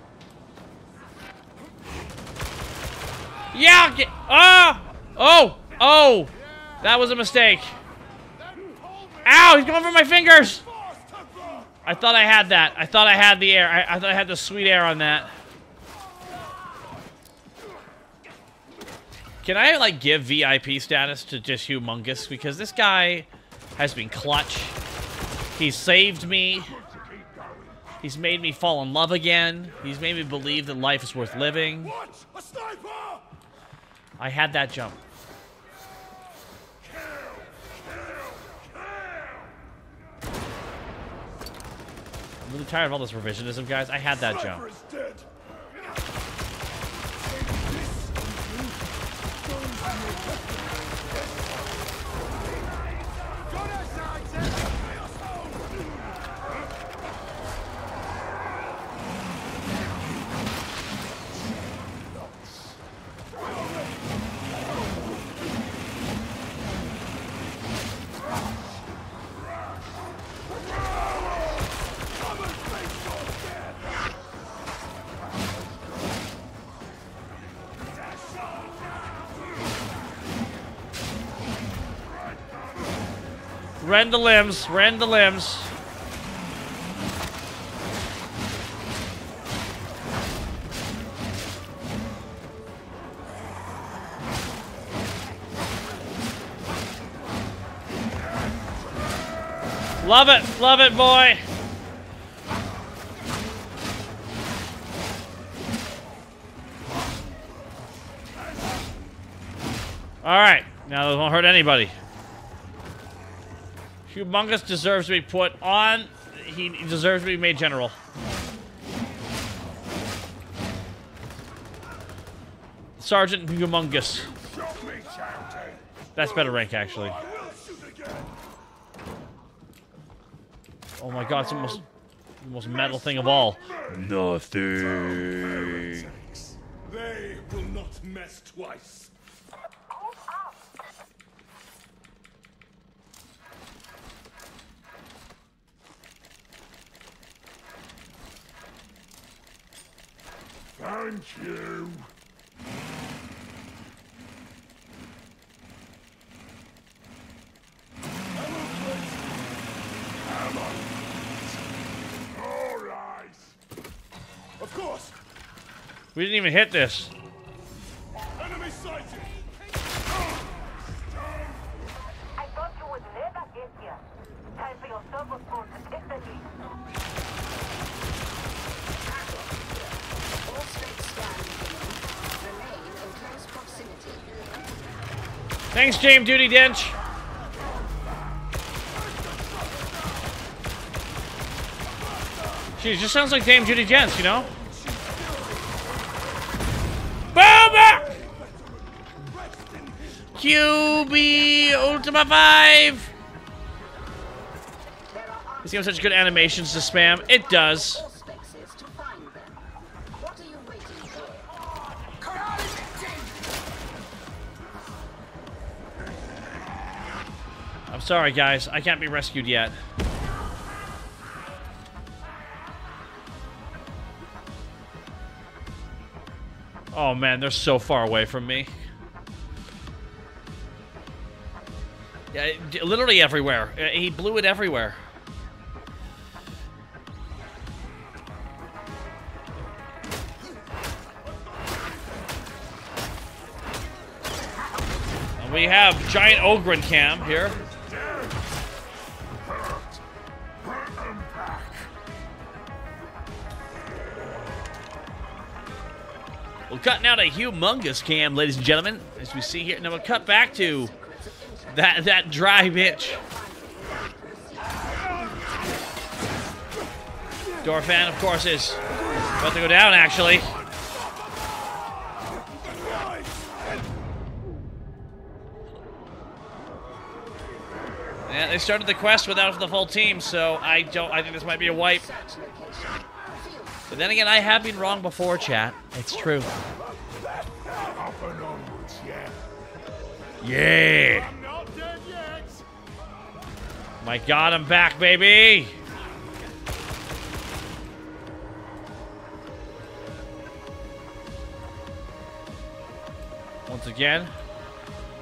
Yeah, get. Oh! Oh! Oh! That was a mistake. Ow! He's going for my fingers! I thought I had that. I thought I had the air. I, I thought I had the sweet air on that. Can I, like, give VIP status to just Humongous? Because this guy has been clutch. He's saved me. He's made me fall in love again. He's made me believe that life is worth living. A sniper! I had that jump. I'm really tired of all this revisionism, guys. I had that jump. Rend the limbs. Rend the limbs. Love it. Love it, boy. All right. Now that won't hurt anybody. Humongous deserves to be put on. He deserves to be made general. Sergeant Humongous. That's better rank, actually. Oh my god, it's almost The most metal thing of all. Nothing. They will not mess twice. Thank you. All right. Of course. We didn't even hit this. Enemy sighted. I thought you would never get here. Time for your servo phone to take the lead. All state scan beginning. Remain in close proximity. Thanks, James Duty Dench. She just sounds like Dame Judy Dench, you know? QB Ultima 5! This game has such good animations to spam. It does. I'm sorry, guys. I can't be rescued yet. Oh man, they're so far away from me. Yeah, literally everywhere. Uh, He blew it everywhere. And we have giant Ogryn cam here. We're cutting out a humongous cam, ladies and gentlemen, as we see here. Now we'll cut back to that that dry bitch. Dorfan, of course, is about to go down. Actually, yeah, they started the quest without the full team, so I don't. I think this might be a wipe. But then again, I have been wrong before, chat. It's true. Up and onwards, yeah. My God, I'm back, baby. Once again,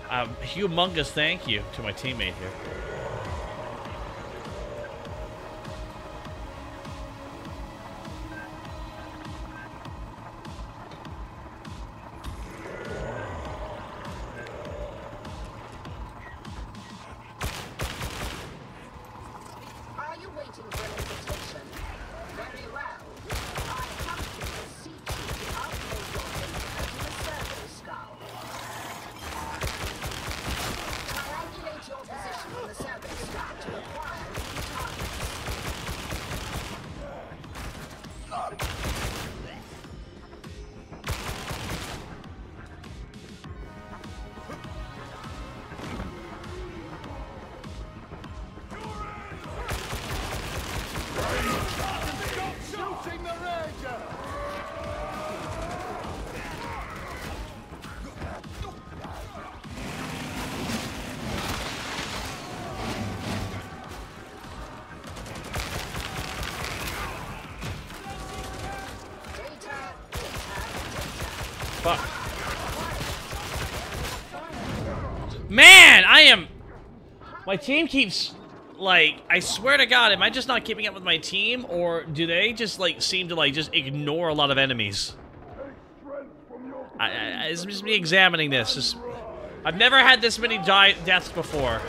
a humongous thank you to my teammate here. Fuck. Man, I am. My team keeps like. I swear to God, am I just not keeping up with my team, or do they just like seem to like just ignore a lot of enemies? I, I, it's just me examining this. Just, I've never had this many deaths before.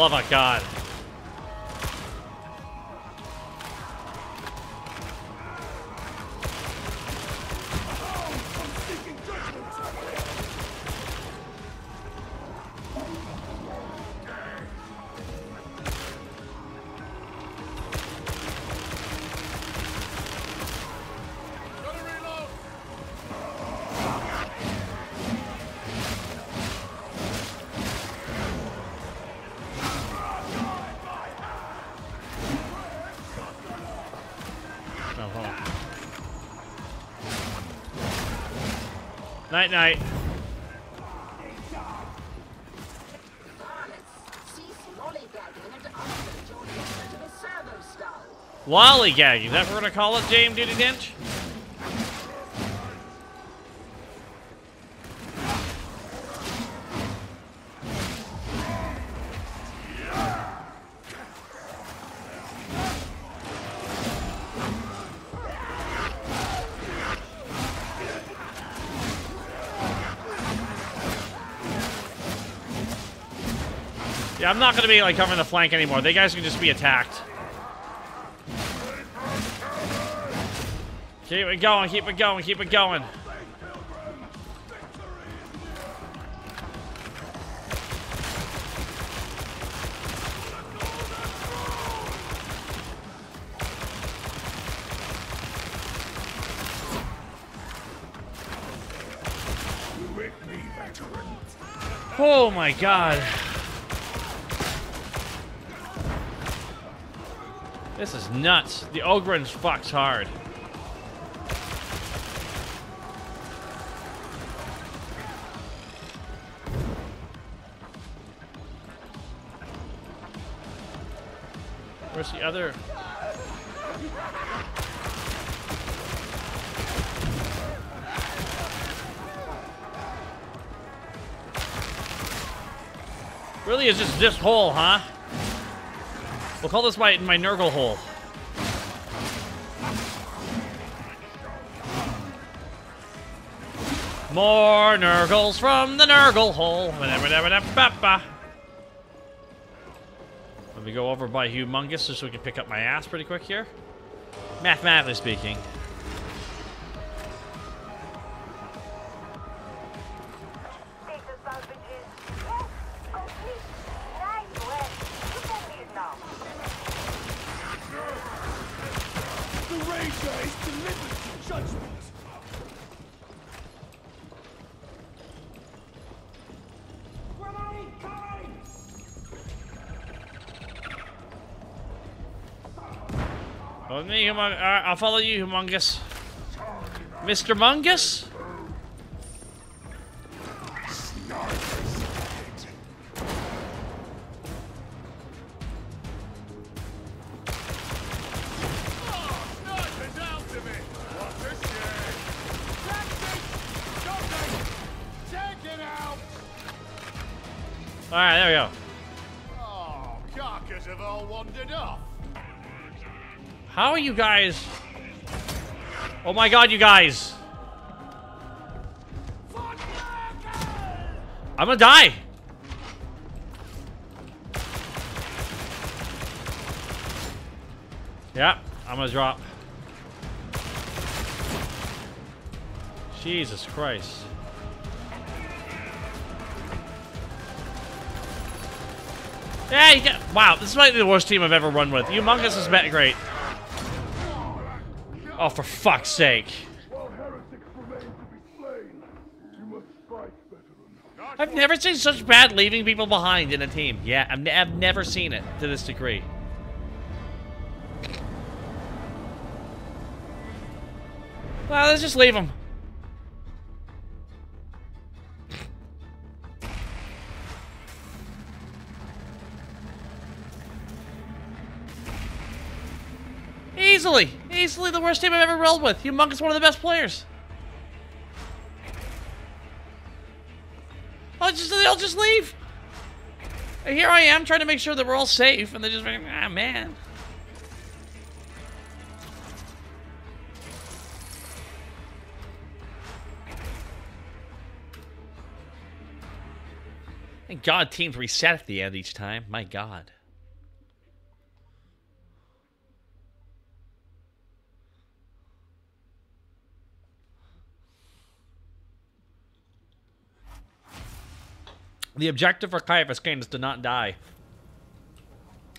Love of God. Night night. Lollygagging. Is that what we're gonna call it, Dame Duty Dench? Not gonna be like covering the flank anymore. They guys can just be attacked. Keep it going, keep it going, keep it going. Oh my god. This is nuts. The Ogryns fucks hard. Where's the other? Really is just this hole, huh? We'll call this my my Nurgle hole. More Nurgles from the Nurgle hole. Let me go over by Humongous just so we can pick up my ass pretty quick here. Mathematically speaking. I'll follow you, Humongous. Mr. Mungus? Snipers out of it! What a shame! Taxi! Jockey! Check it out! Alright, there we go. Oh, carcass have all wandered off. How are you guys? Oh my god, you guys! I'm gonna die! Yeah, I'm gonna drop. Jesus Christ. Yeah, you. Wow, this might be the worst team I've ever run with. Humongous has met great. Oh, for fuck's sake. I've never seen such bad leaving people behind in a team. Yeah, I've, I've never seen it to this degree. Well, let's just leave them. Easily, easily the worst team I've ever rolled with. Humongous, one of the best players. I'll just, they'll just leave. And here I am trying to make sure that we're all safe, and they're just, ah, man. Thank God teams reset at the end each time. My God. The objective for Ciaphas Cain is to not die.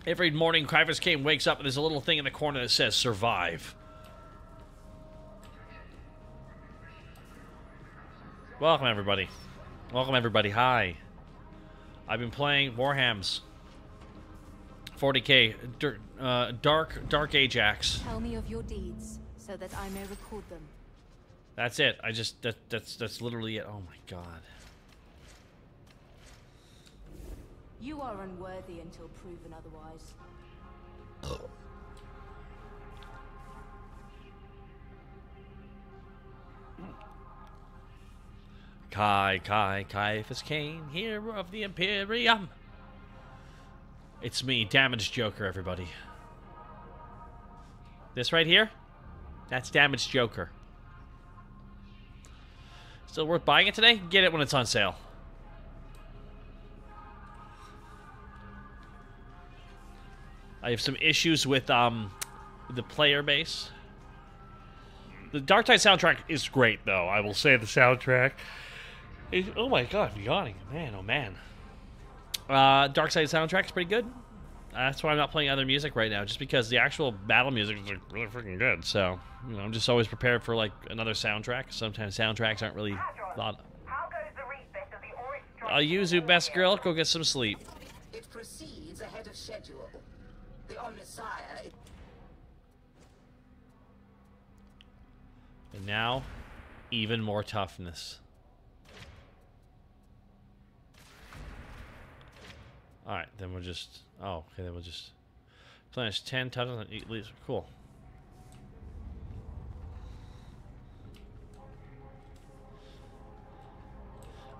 Every morning, Ciaphas Cain wakes up and there's a little thing in the corner that says survive. Welcome, everybody. Welcome, everybody. Hi. I've been playing Warhams. 40k. Uh, Dark, Dark Ajax. Tell me of your deeds, so that I may record them. That's it. I just that that's that's literally it. Oh my god. You are unworthy until proven otherwise. Kai Kai Ciaphas Cain, hero of the Imperium. It's me, Damaged Joker, everybody. This right here? That's Damaged Joker. Still worth buying it today? Get it when it's on sale. I have some issues with um the player base. The Darktide soundtrack is great, though. I will say the soundtrack. Is, oh my god, I'm yawning, man! Oh man. Uh, Dark Side soundtrack is pretty good. That's why I'm not playing other music right now, just because the actual battle music is like, really freaking good. So, you know, I'm just always prepared for like another soundtrack. Sometimes soundtracks aren't really thought. How goes the refit of the Oryx strike? I'll use you, best girl. Go get some sleep. It proceeds ahead of schedule. And now, even more toughness. Alright, then we'll just... Oh, okay, then we'll just... Plenish 10 toughness and eat leaves. Cool.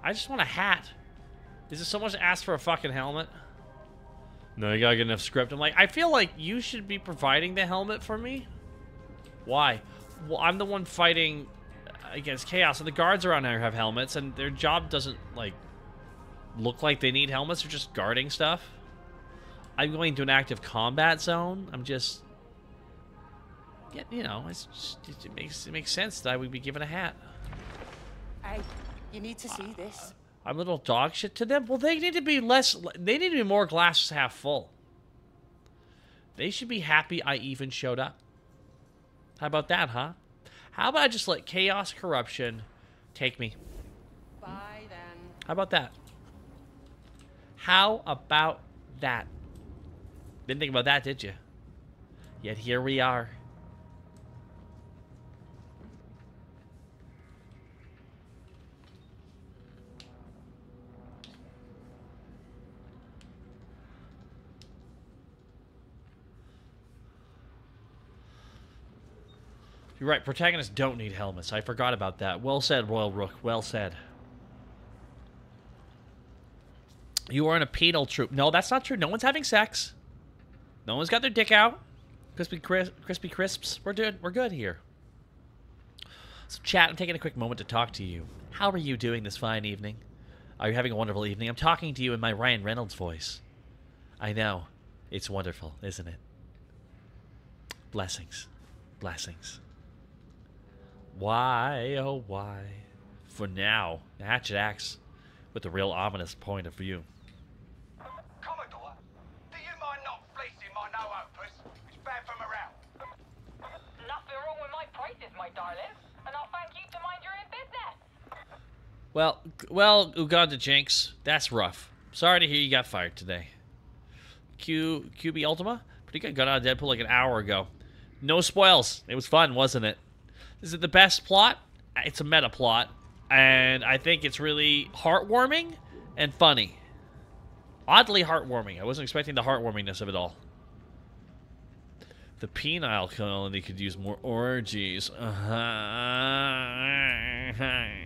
I just want a hat. Is it so much to ask for a fucking helmet? No, you gotta get enough script. I'm like, I feel like you should be providing the helmet for me. Why? Well, I'm the one fighting against chaos, and the guards around here have helmets, and their job doesn't like look like they need helmets. They're just guarding stuff. I'm going to an active combat zone. I'm just, yeah, you know, it's just, it makes it makes sense that I would be given a hat. Hey, you need to see this. I'm a little dog shit to them. Well, they need to be less. They need to be more glass half full. They should be happy I even showed up. How about that, huh? How about I just let chaos corruption take me? Bye then. How about that? How about that? Didn't think about that, did you? Yet here we are. You're right, protagonists don't need helmets. I forgot about that. Well said, Royal Rook. Well said. You are in a penal troop. No, that's not true. No one's having sex. No one's got their dick out. Crispy, cris crispy crisps. We're good. We're good here. So, chat. I'm taking a quick moment to talk to you. How are you doing this fine evening? Are you having a wonderful evening? I'm talking to you in my Ryan Reynolds voice. I know. It's wonderful, isn't it? Blessings. Blessings. Why, oh why? For now, the hatchet axe with a real ominous point of view. Commodore, do you mind not fleecing my no opus? It's bad for morale. Nothing wrong with my prices, my darling. And I'll thank you to mind your own business. Well, g- well, Uganda Jinx, that's rough. Sorry to hear you got fired today. Q QB Ultima, pretty good. Got out of Deadpool like an hour ago. No spoils. It was fun, wasn't it? Is it the best plot? It's a meta plot, and I think it's really heartwarming and funny. Oddly heartwarming. I wasn't expecting the heartwarmingness of it all. The penile colony could use more orgies. Uh -huh.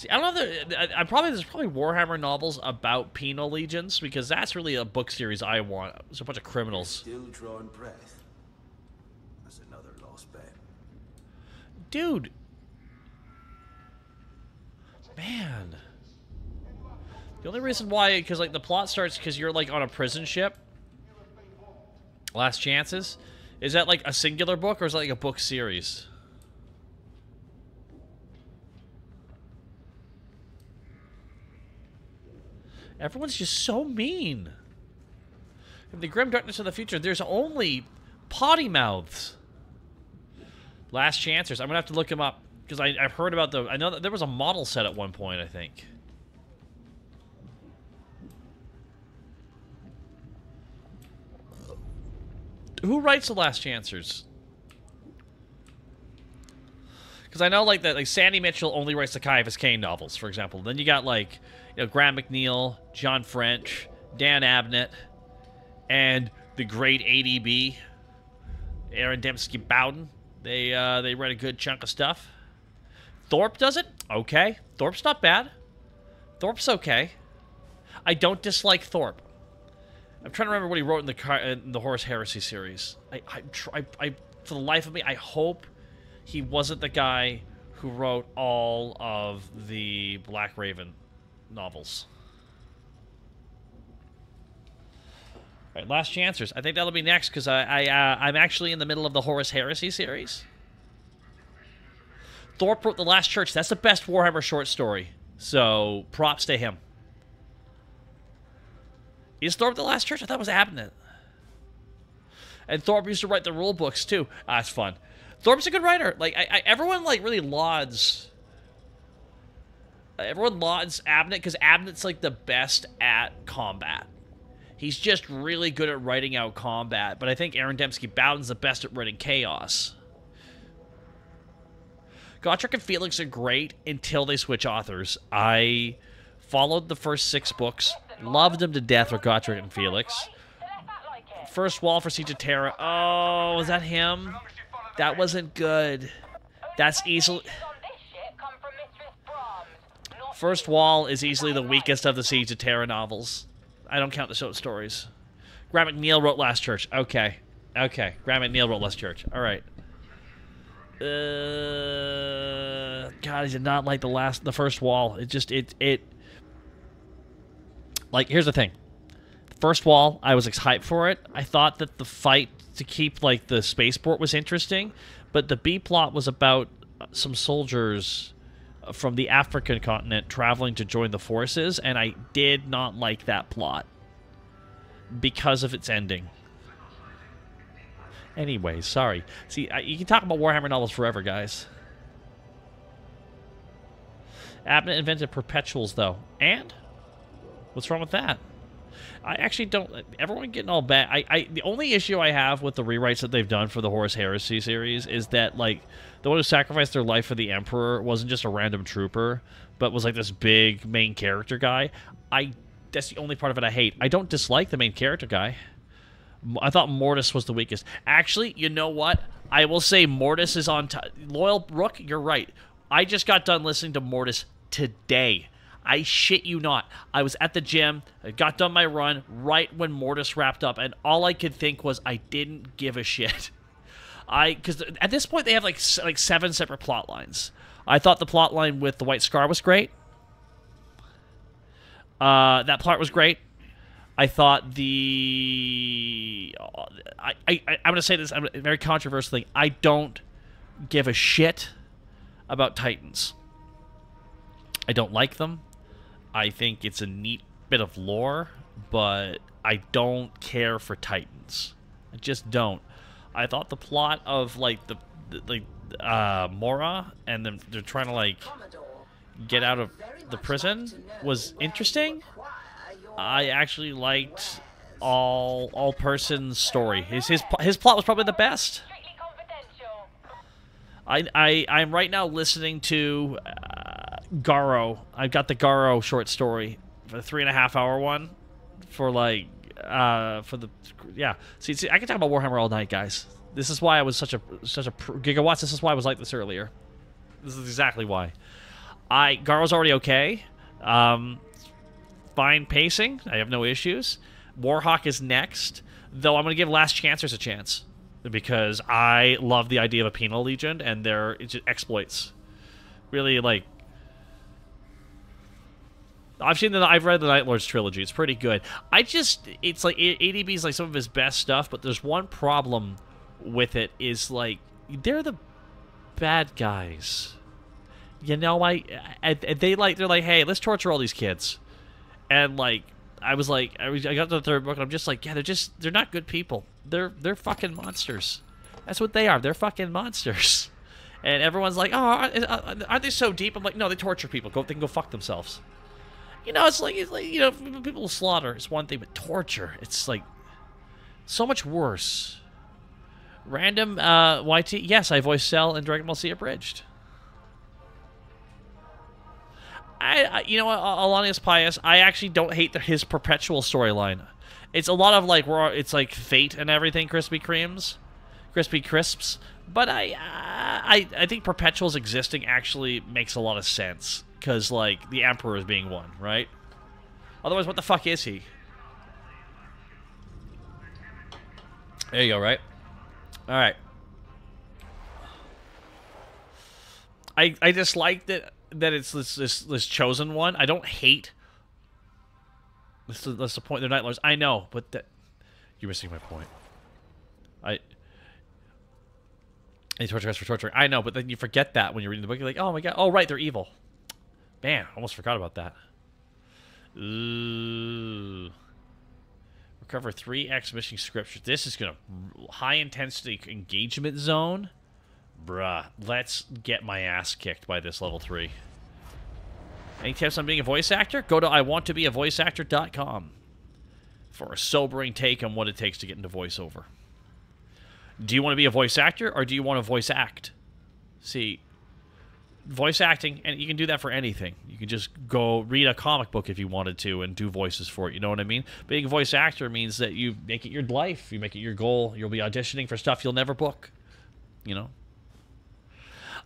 See, I don't know. I probably there's probably Warhammer novels about penal legions because that's really a book series I want. It's a bunch of criminals. Still drawing breath. That's another lost bet. Dude. Man. The only reason why, because like the plot starts because you're like on a prison ship. Last chances, is that like a singular book or is that like a book series? Everyone's just so mean. In the grim darkness of the future, there's only potty mouths. Last Chancers. I'm gonna have to look him up because I've heard about the. I know that there was a model set at one point. I think. Who writes the Last Chancers? Because I know like that like Sandy Mitchell only writes the Ciaphas Cain novels, for example. Then you got like you know Graham McNeill, John French, Dan Abnett, and the great ADB, Aaron Dembski Bowden. They uh, they read a good chunk of stuff. Thorpe does it okay. Thorpe's not bad. Thorpe's okay. I don't dislike Thorpe. I'm trying to remember what he wrote in the Car- in the Horus Heresy series. I I, I I for the life of me I hope he wasn't the guy who wrote all of the Black Raven novels. All right, last chancers. I think that'll be next because I, I uh, I'm actually in the middle of the Horus Heresy series. Thorpe wrote The Last Church. That's the best Warhammer short story. So props to him. Is Thorpe The Last Church? I thought it was Abnett. And Thorpe used to write the rule books too. Ah, it's fun. Thorpe's a good writer. Like I, I everyone like really lauds. Everyone lauds Abnett because Abnett's like the best at combat. He's just really good at writing out combat. But I think Aaron Dembski Bowden's the best at writing chaos. Gotrek and Felix are great until they switch authors. I followed the first six books, loved them to death with Gotrek and Felix. First wall for Siege of Terra. Oh, was that him? That wasn't good. That's easily. First wall is easily the weakest of the Siege of Terra novels. I don't count the short stories. Graham McNeill wrote Last Church. Okay. Okay. Graham McNeill wrote Last Church. All right. Uh, God, I did not like the last, the first wall. It just, it, it. Like, here's the thing. First wall, I was hyped for it. I thought that the fight to keep like the spaceport was interesting, but the B plot was about some soldiers from the African continent traveling to join the forces, and I did not like that plot because of its ending. Anyway, sorry. See, I, you can talk about Warhammer novels forever, guys. Abnett invented perpetuals, though. And? What's wrong with that? I actually don't. Everyone getting all bad. I, I the only issue I have with the rewrites that they've done for the Horus Heresy series is that like the one who sacrificed their life for the Emperor wasn't just a random trooper, but was like this big main character guy. I that's the only part of it I hate. I don't dislike the main character guy. I thought Mortis was the weakest. Actually, you know what? I will say Mortis is on top. Loyal Rook, you're right. I just got done listening to Mortis today. I shit you not. I was at the gym, I got done my run right when Mortis wrapped up, and all I could think was I didn't give a shit. I because at this point they have like like seven separate plot lines. I thought the plot line with the White Scar was great. Uh, that plot was great. I thought the I, I I'm gonna say this. I'm very controversial thing. I don't give a shit about Titans. I don't like them. I think it's a neat bit of lore, but I don't care for Titans. I just don't. I thought the plot of like the, the like uh Mora and then they're trying to like get out of the prison was interesting. I actually liked all Oll Persson's story. His his his plot was probably the best. I I I'm right now listening to uh, Garro. I've got the Garro short story, the three and a half hour one, for like uh for the yeah. See, see I can talk about Warhammer all night, guys. This is why I was such a such a gigawatts. This is why I was like this earlier. This is exactly why. I Garro's already okay. Um, fine pacing. I have no issues. Warhawk is next, though. I'm to give Last Chancers a chance because I love the idea of a penal legion and their exploits. Really, like I've seen the I've read the Night Lords trilogy. It's pretty good. I just it's like ADB is like some of his best stuff, but there's one problem with it is like they're the bad guys. You know, I, I they like they're like, hey, let's torture all these kids, and like I was like, I, was, I got to the third book, and I'm just like, yeah, they're just they're not good people. They're they're fucking monsters. That's what they are. They're fucking monsters. And everyone's like, oh, aren't they so deep? I'm like, no, they torture people. Go, they can go fuck themselves. You know, it's like, it's like you know, people slaughter is one thing, but torture, it's like so much worse. Random uh, YT, yes, I voiced Cell in Dragon Ball Z Abridged. I, I you know what, Alanius Pius, I actually don't hate the, his perpetual storyline. It's a lot of like where it's like fate and everything, Krispy Kremes, Crispy Crisps. But I, I, I think Perpetual's existing actually makes a lot of sense because like the Emperor is being one, right? Otherwise, what the fuck is he? There you go, right? All right. I I just like that that it's this this this chosen one. I don't hate. That's the, that's the point. They're Night Lords. I know, but that you're missing my point. I. They torture us for torturing. I know, but then you forget that when you're reading the book. You're like, oh my god, oh right, they're evil. Man, almost forgot about that. Ooh. Recover three exhibition scriptures. This is gonna high intensity engagement zone. Bruh, let's get my ass kicked by this level 3. Any tips on being a voice actor? Go to iwanttobeavoiceactor.com for a sobering take on what it takes to get into voiceover. Do you want to be a voice actor or do you want to voice act? See, voice acting, and you can do that for anything. You can just go read a comic book if you wanted to and do voices for it. You know what I mean? Being a voice actor means that you make it your life, you make it your goal. You'll be auditioning for stuff you'll never book. You know?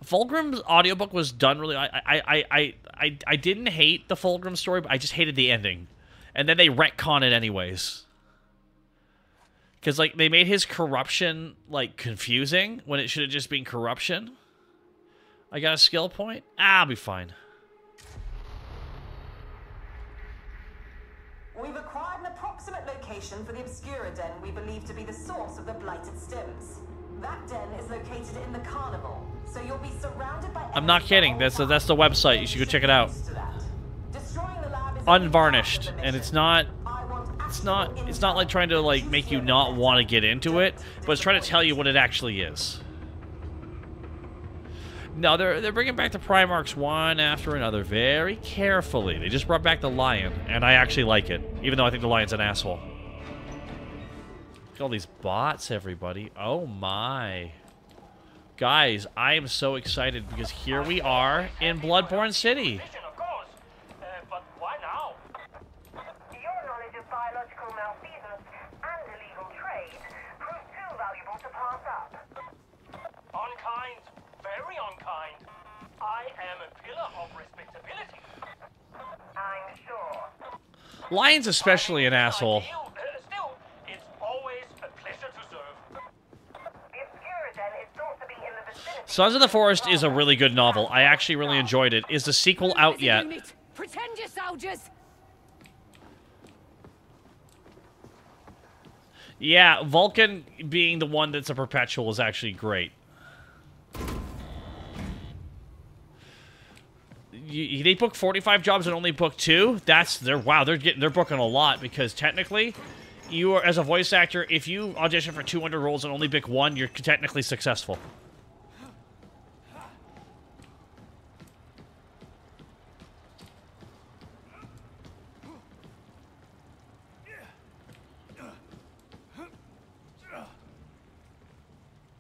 Fulgrim's audiobook was done really. I, I, I, I, I, didn't hate the Fulgrim story, but I just hated the ending. And then they retcon it anyways. Because, like, they made his corruption, like, confusing when it should have just been corruption. I got a skill point? Ah, I'll be fine. We've acquired an approximate location for the Obscura Den we believe to be the source of the Blighted Stims. That den is located in the Carnival, so you'll be surrounded by... I'm not kidding. That's the, that's the website. You should go check it out. Unvarnished. And it's not... It's not it's not like trying to like make you not want to get into it, but it's trying to tell you what it actually is. No, they're they're bringing back the Primarchs one after another very carefully. They just brought back the Lion, and I actually like it, even though I think the Lion's an asshole. Look at all these bots, everybody. Oh my. Guys, I am so excited because here we are in Bloodborne City. Be especially an asshole. Sons of the Forest is a really good novel. I actually really enjoyed it. Is the sequel out yet? Pretend you're soldiers. Yeah, Vulkan being the one that's a perpetual is actually great. They book 45 jobs and only book two. That's they're wow. They're getting they're booking a lot because technically, you are as a voice actor. If you audition for 200 roles and only pick one, you're technically successful.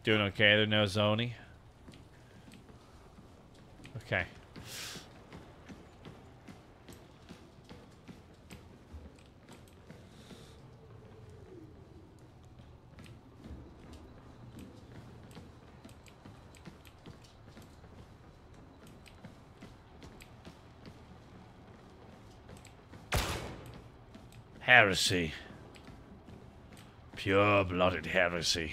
Doing okay? There's no Zoni. Okay. Heresy. Pure-blooded heresy.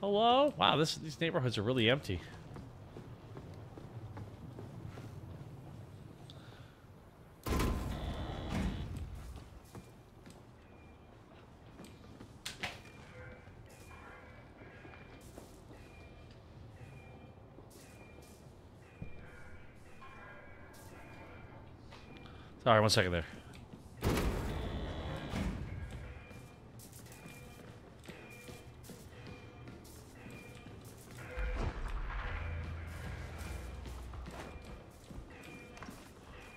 Hello? Wow, this these neighborhoods are really empty. One second there.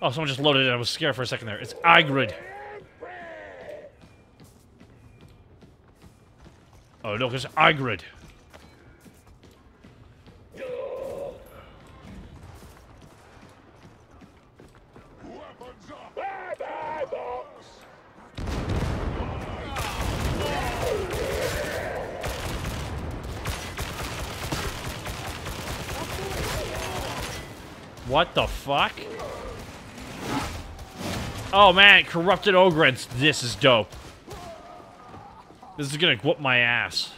Oh, someone just loaded it. I was scared for a second there. It's Igrid. Oh, look, it's Igrid. What the fuck? Oh man, corrupted Ogryns. This is dope. This is gonna whoop my ass.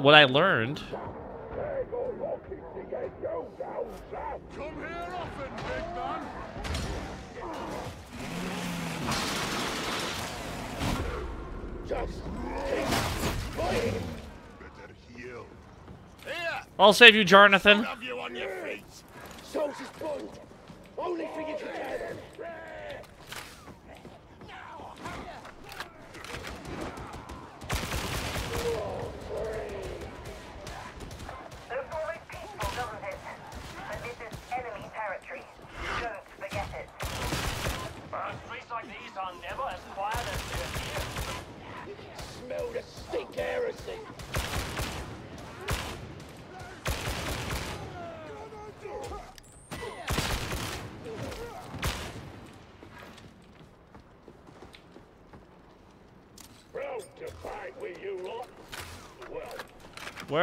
Well, what I learned. Come here often, big man. Just Better heal. Here, I'll save you, Jonathan.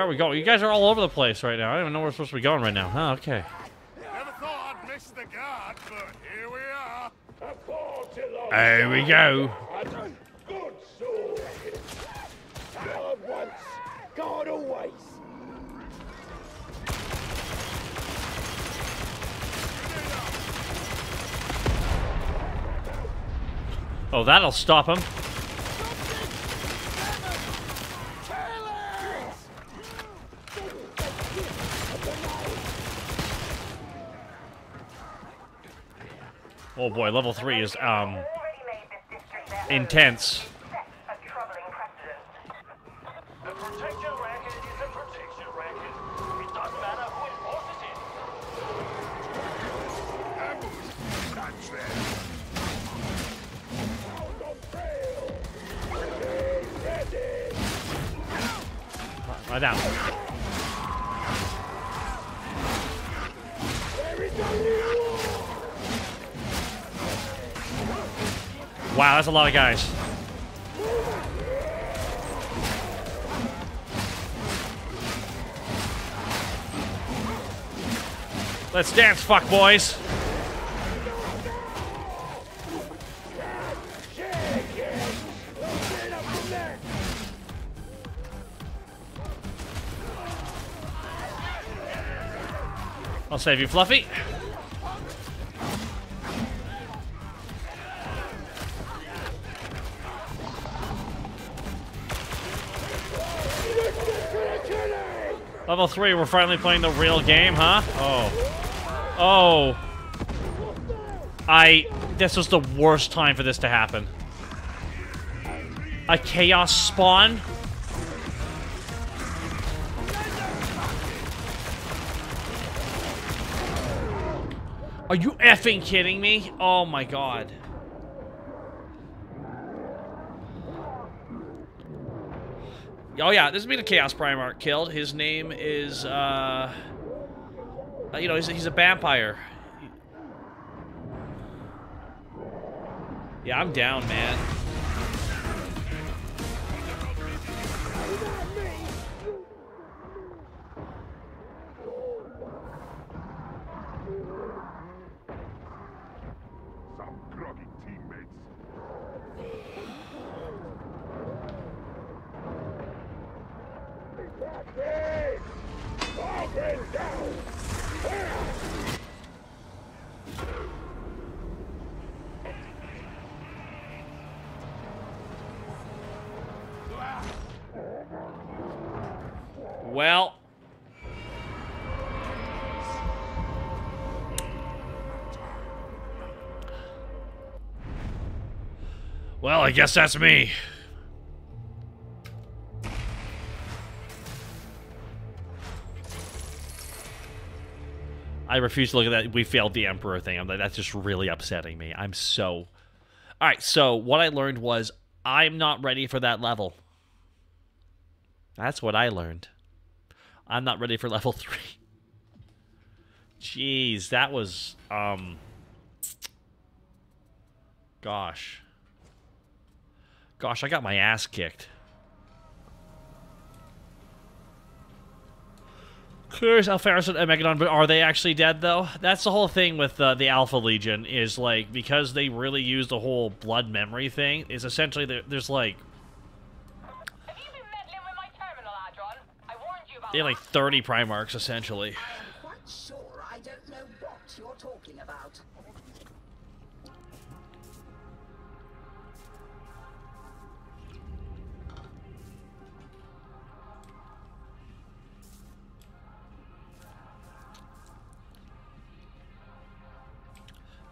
Are we going? You guys are all over the place right now. I don't even know where we're supposed to be going right now. Oh, okay. Never thought I'd miss the guard, but here we are. a ball to the There we go. Good sword. Once, always. Oh, that'll stop him. Oh boy, level three is um intense. Lot of guys. Let's dance, fuck boys. I'll save you, Fluffy. Level 3, we're finally playing the real game, huh? Oh. Oh. I... This was the worst time for this to happen. A chaos spawn? Are you effing kidding me? Oh my god. Oh yeah, this has been a Chaos Primarch killed. His name is, uh... uh, you know, he's, he's a vampire. Yeah, I'm down, man. I guess that's me. I refuse to look at that. We failed the Emperor thing. I'm like, that's just really upsetting me. I'm so. All right. So what I learned was I'm not ready for that level. That's what I learned. I'm not ready for level three. Jeez, that was um. Gosh. Gosh, I got my ass kicked. Curious Alpharius and Omegon, but are they actually dead though? That's the whole thing with uh, the Alpha Legion is like because they really use the whole blood memory thing. Is essentially there, there's like they have like 30 Primarchs essentially.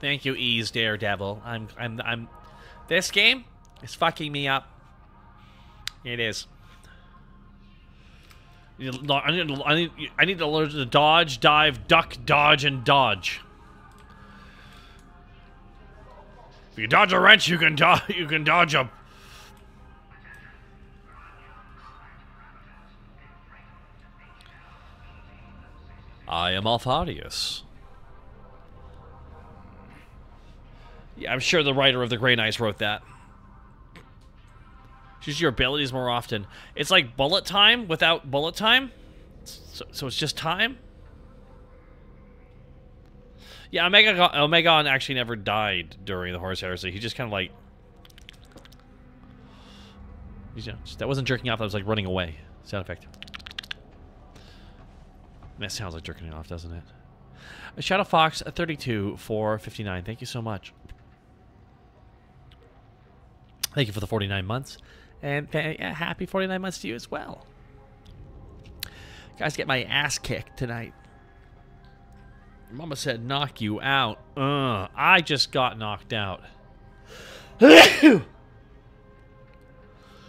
Thank you, Ease Daredevil. I'm I'm I'm this game is fucking me up. It is. I need, to- I need, I need to learn to dodge, dive, duck, dodge, and dodge. If you dodge a wrench, you can dodge. You can dodge a. I am Alpharius. Yeah, I'm sure the writer of the Grey Knights wrote that. Use your abilities more often. It's like bullet time without bullet time. So, so it's just time. Yeah, Omega Omegon actually never died during the Horus Heresy. He just kind of like, you know, that wasn't jerking off. That was like running away. Sound effect. That sounds like jerking off, doesn't it? Shadow Fox, a 32 for 59. Thank you so much. Thank you for the 49 months. And happy 49 months to you as well. Guys, get my ass kicked tonight. Mama said knock you out. Uh, I just got knocked out.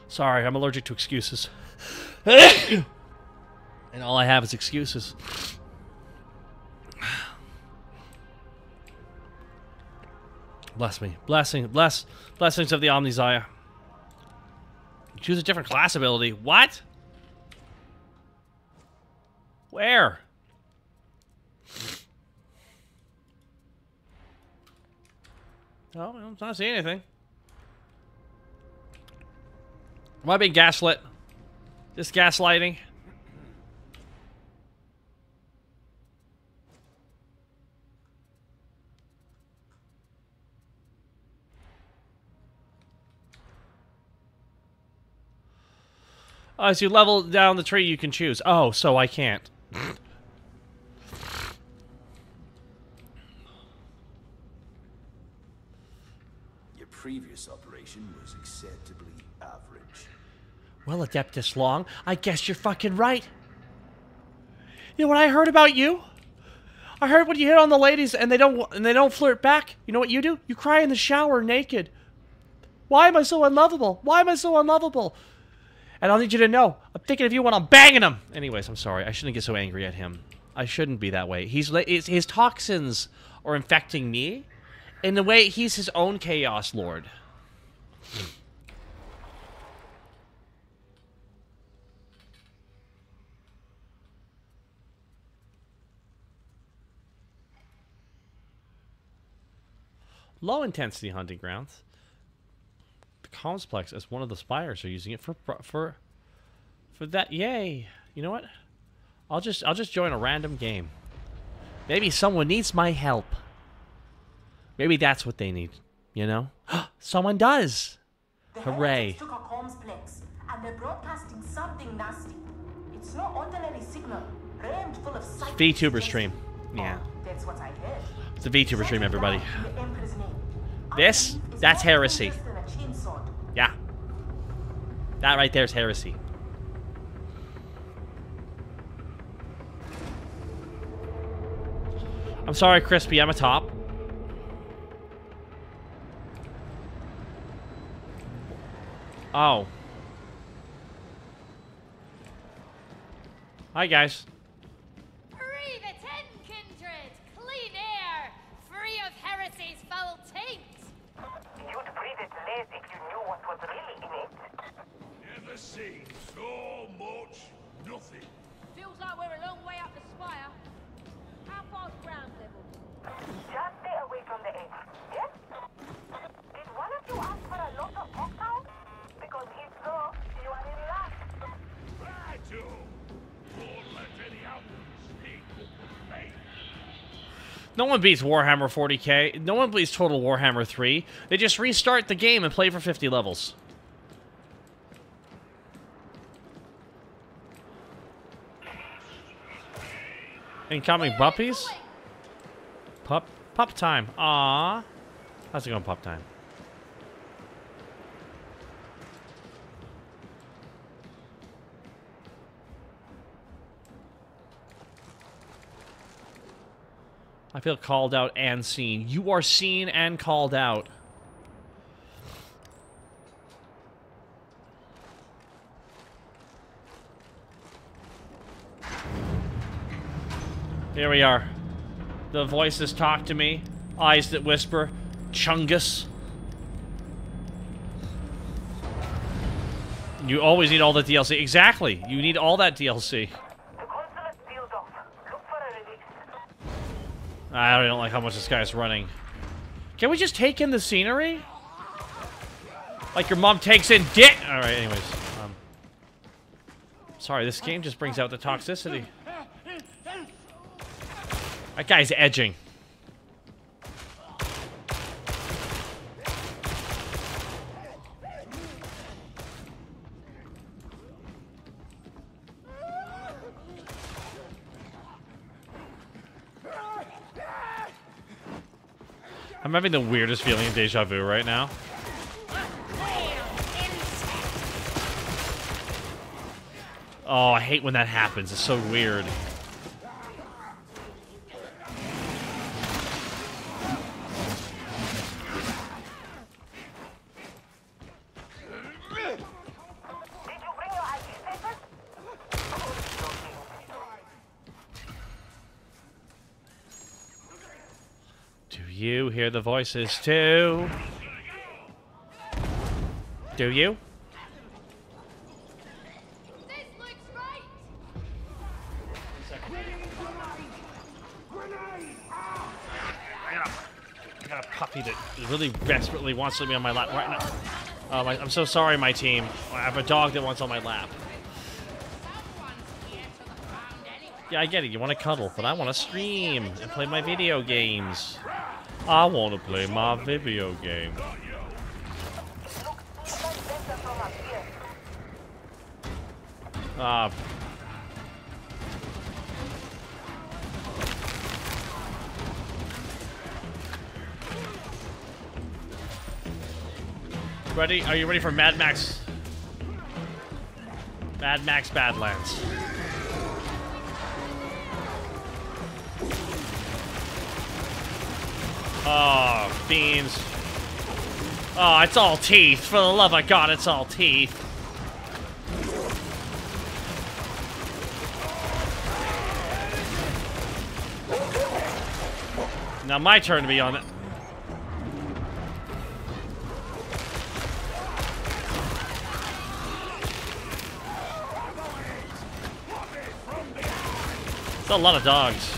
Sorry, I'm allergic to excuses. and all I have is excuses. Bless me. Blessing. Bless. Blessings of the Omnissiah. Choose a different class ability. What? Where? Oh, I'm not seeing anything. Am I being gaslit? This gaslighting? Uh, as you level down the tree, you can choose. Oh, so I can't. Your previous operation was acceptably average. Well, Adeptus Long, I guess you're fucking right. You know what I heard about you? I heard when you hit on the ladies and they don't and they don't flirt back. You know what you do? You cry in the shower naked. Why am I so unlovable? Why am I so unlovable? And I'll need you to know, I'm thinking of you when I'm banging him. Anyways, I'm sorry. I shouldn't get so angry at him. I shouldn't be that way. He's his toxins are infecting me. In the way he's his own chaos lord. Low intensity hunting grounds. Complex as one of the spires are using it for for for that. Yay! You know what? I'll just I'll just join a random game. Maybe someone needs my help. Maybe that's what they need. You know? someone does. The Hooray! took a complex, and they're broadcasting something nasty. It's no ordinary signal, rammed full of VTuber stream. Oh, yeah. That's what I heard. It's a VTuber stream, everybody. This, that's heresy. Just than a chainsaw. Yeah. That right there is heresy. I'm sorry, Crispy. I'm a top. Oh. Hi, guys. No one beats Warhammer 40k. No one beats Total Warhammer 3. They just restart the game and play for 50 levels. Incoming puppies? Pup pup time. Ah, How's it going, pup time? I feel called out and seen. You are seen and called out. Here we are. The voices talk to me. Eyes that whisper. Chungus. You always need all that DLC. Exactly. You need all that DLC. I don't like how much this guy's running. Can we just take in the scenery? Like your mom takes in dick. All right. Anyways, um, sorry. This game just brings out the toxicity. That guy's edging. I'm having the weirdest feeling of deja vu right now. Oh, I hate when that happens. It's so weird. You hear the voices too? Do you? I got a puppy that really desperately wants to be on my lap right now. Oh, my, I'm so sorry, my team. I have a dog that wants on my lap. Yeah, I get it. You want to cuddle, but I want to stream and play my video games. I want to play my video game. Ah. Ready? Are you ready for Mad Max? Mad Max Badlands. Oh, beans. Oh, it's all teeth. For the love of God, it's all teeth. Now my turn to be on it. It's a lot of dogs.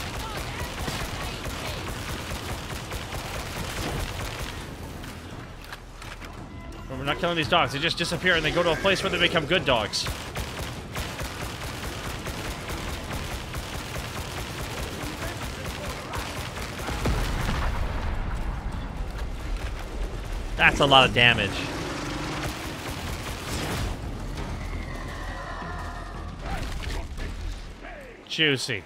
Not killing these dogs. They just disappear and they go to a place where they become good dogs. That's a lot of damage. Juicy.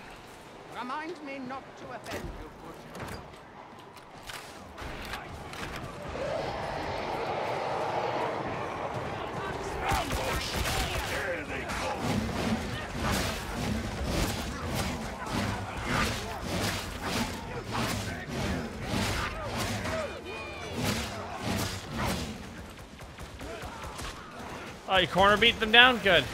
Corner beat them down? Good.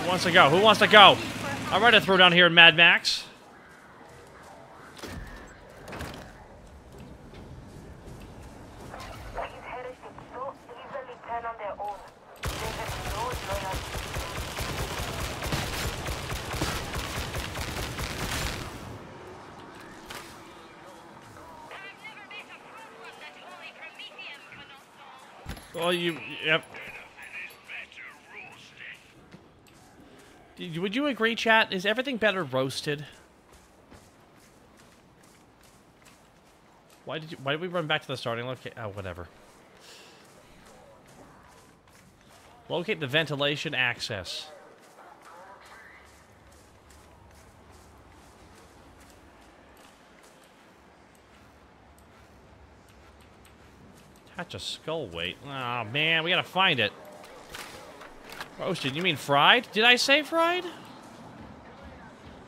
Who wants to go? Who wants to go? I'm ready to throw down here in Mad Max. You. Yep. Would you agree, chat? Is everything better roasted? Why did you? Why did we run back to the starting location? Oh, whatever. Locate the ventilation access. Attach a skull weight. Oh man, we gotta find it. Roasted, you mean fried? Did I say fried?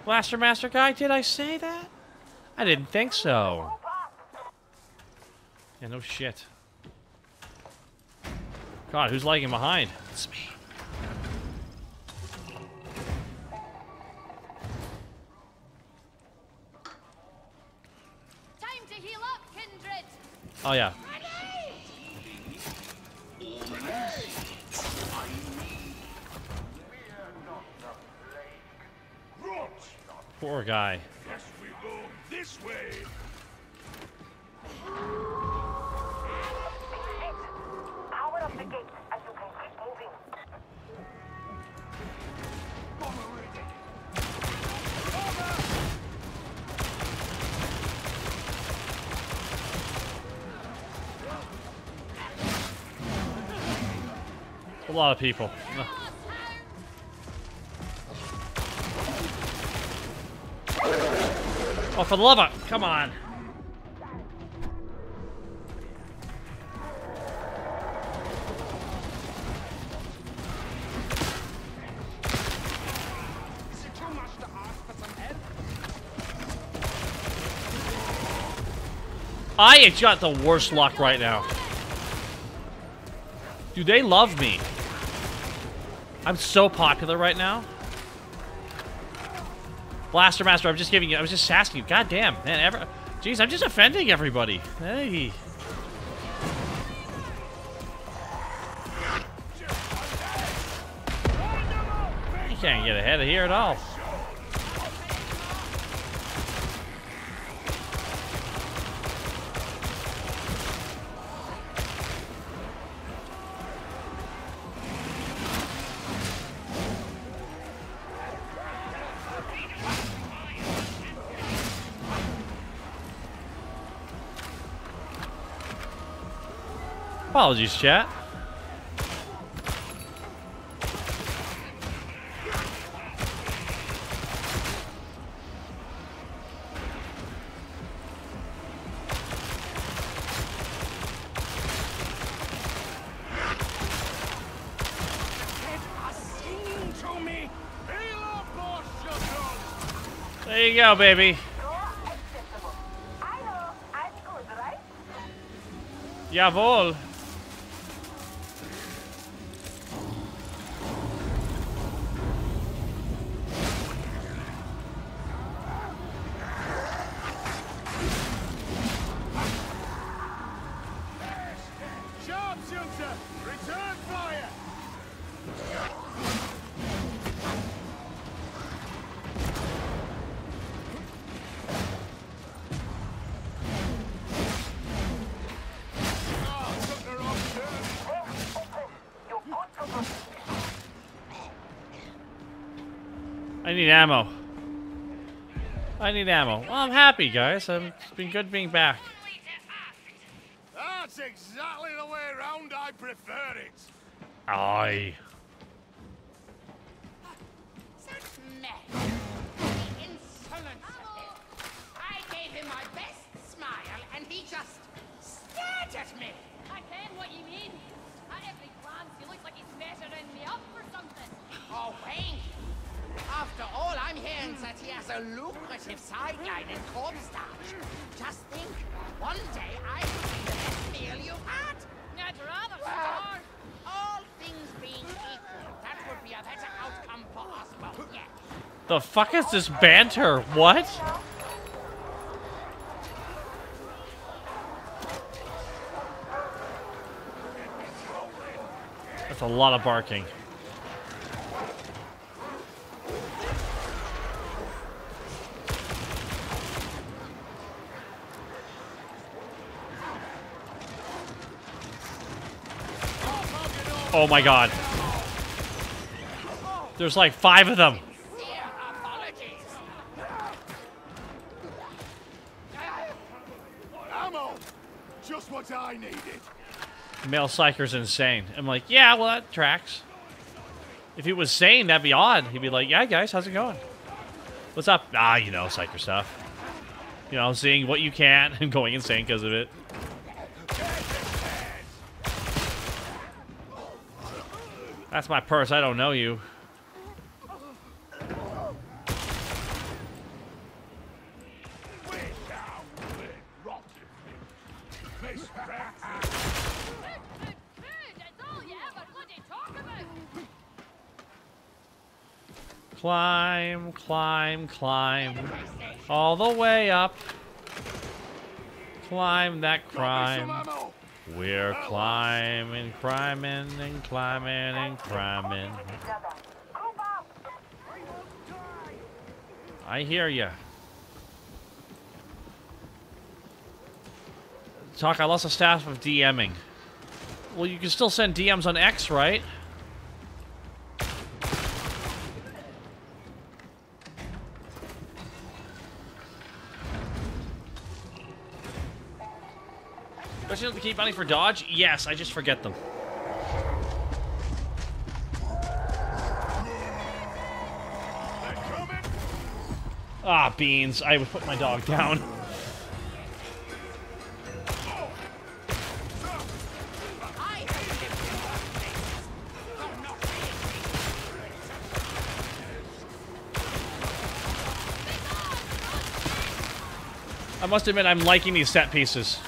Blaster Master Guy, did I say that? I didn't think so. Yeah, no shit. God, who's lagging behind? It's me. Time to heal up, kindred. Oh yeah. Poor guy. Yes, we go this way. Power up the gate and you can keep moving. A lot of people. Oh, for the love of come on. I? I got the worst luck right now. Do they love me. I'm so popular right now. Blaster Master, I'm just giving you, I was just asking you. God damn, man. Ever, jeez, I'm just offending everybody. Hey. You can't get ahead of here at all. Boss, shut There you go, baby. Jawohl. Ammo. I need ammo. Well, I'm happy, guys. It's been good being back. Fuck is this banter? What? That's a lot of barking. Oh my god. There's like five of them. Male psyker's insane. I'm like, yeah, well, that tracks. If he was sane, that'd be odd. He'd be like, yeah, guys, how's it going? What's up? Ah, you know, psyker stuff. You know, seeing what you can and going insane because of it. That's my purse. I don't know you. Climb. All the way up. Climb that crime. We're climbing, climbing, and climbing, and climbing. I hear ya. Talk, I lost a staff of DMing. Well, you can still send DMs on X, right? Keep money for dodge? Yes, I just forget them. Ah, beans. I would put my dog down. I must admit, I'm liking these set pieces.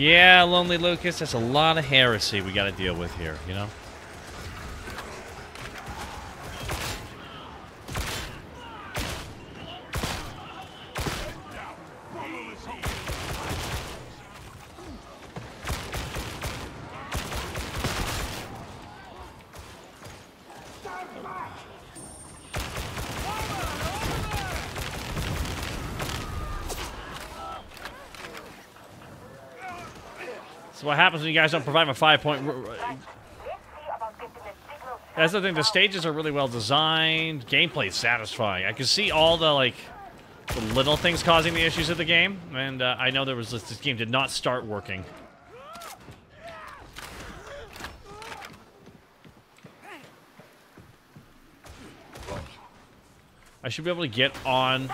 Yeah, Lonely Lucas, that's a lot of heresy we gotta deal with here, you know? Happens when you guys don't provide a five point... That's the thing, the stages are really well designed, gameplay satisfying. I can see all the, like, the little things causing the issues of the game, and uh, I know there was this, this game did not start working. I should be able to get on...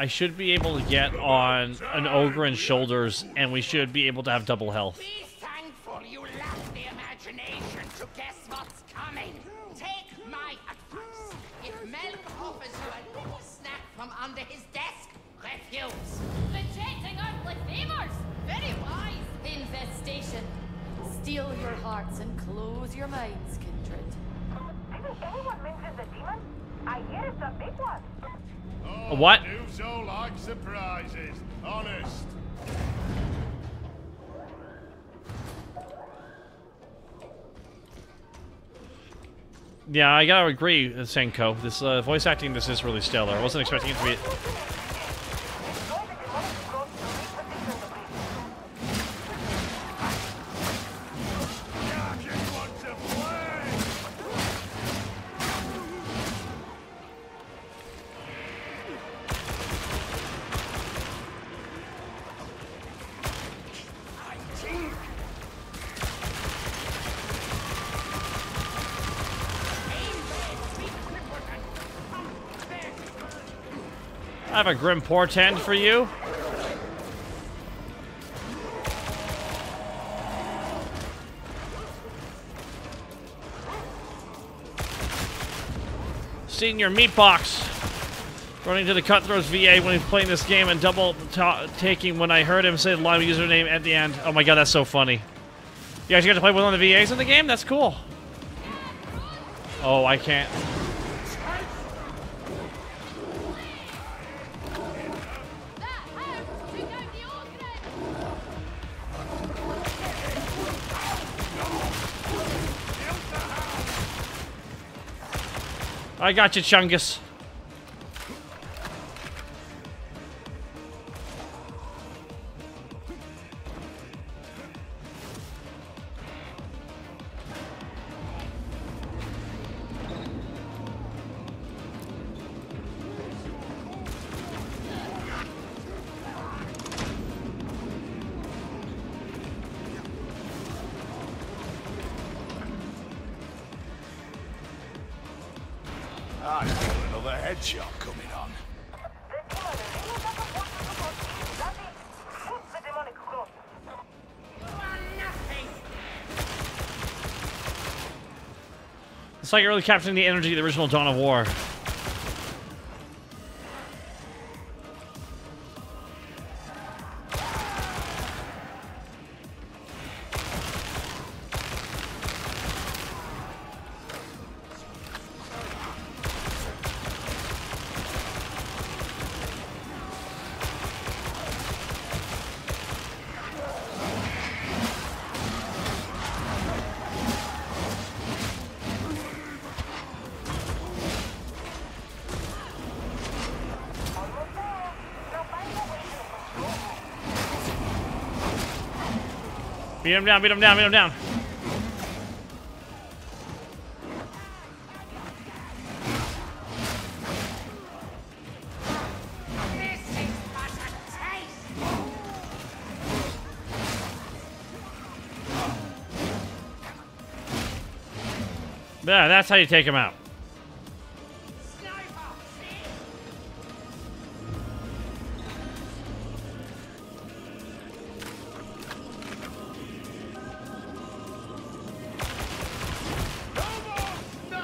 I should be able to get on an Ogre shoulders, and we should be able to have double health. Be thankful you lack the imagination to guess what's coming. Take my advice. If Melk offers you a little snack from under his desk, refuse. The Rejecting earthly favors! Very wise. Infestation. Steal your hearts and close your minds, kindred. Didn't anyone mention the demon? I hear it's a big one. A what? Do so like surprises. Honest. Yeah, I gotta agree, Senko. This uh, voice acting, this is really stellar. I wasn't expecting it to be... a grim portend for you. Senior Meatbox. Running to the Cutthroats VA when he's playing this game and double taking when I heard him say the live username at the end. Oh my god, that's so funny. You guys got to play with one of the VAs in the game? That's cool. Oh, I can't. I got you, Chungus. It's like you really capturing the energy of the original Dawn of War. Him down, beat him down, beat him down. Yeah, that's how you take him out.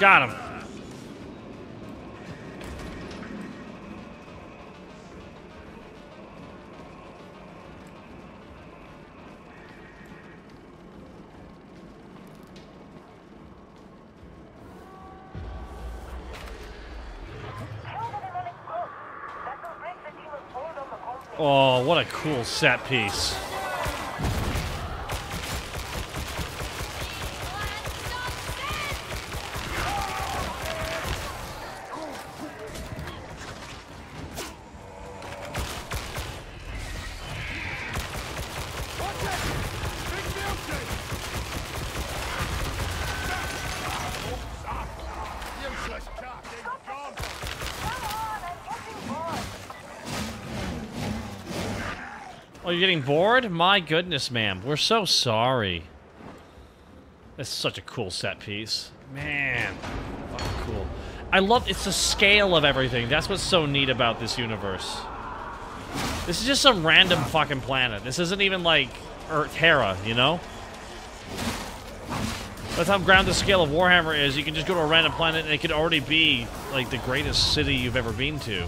Got him. Oh, what a cool set piece. Bored? My goodness, ma'am. We're so sorry. This is such a cool set piece. Man. Cool. I love it's the scale of everything. That's what's so neat about this universe. This is just some random fucking planet. This isn't even like Earth Terra, you know? That's how ground the scale of Warhammer is. You can just go to a random planet and it could already be like the greatest city you've ever been to.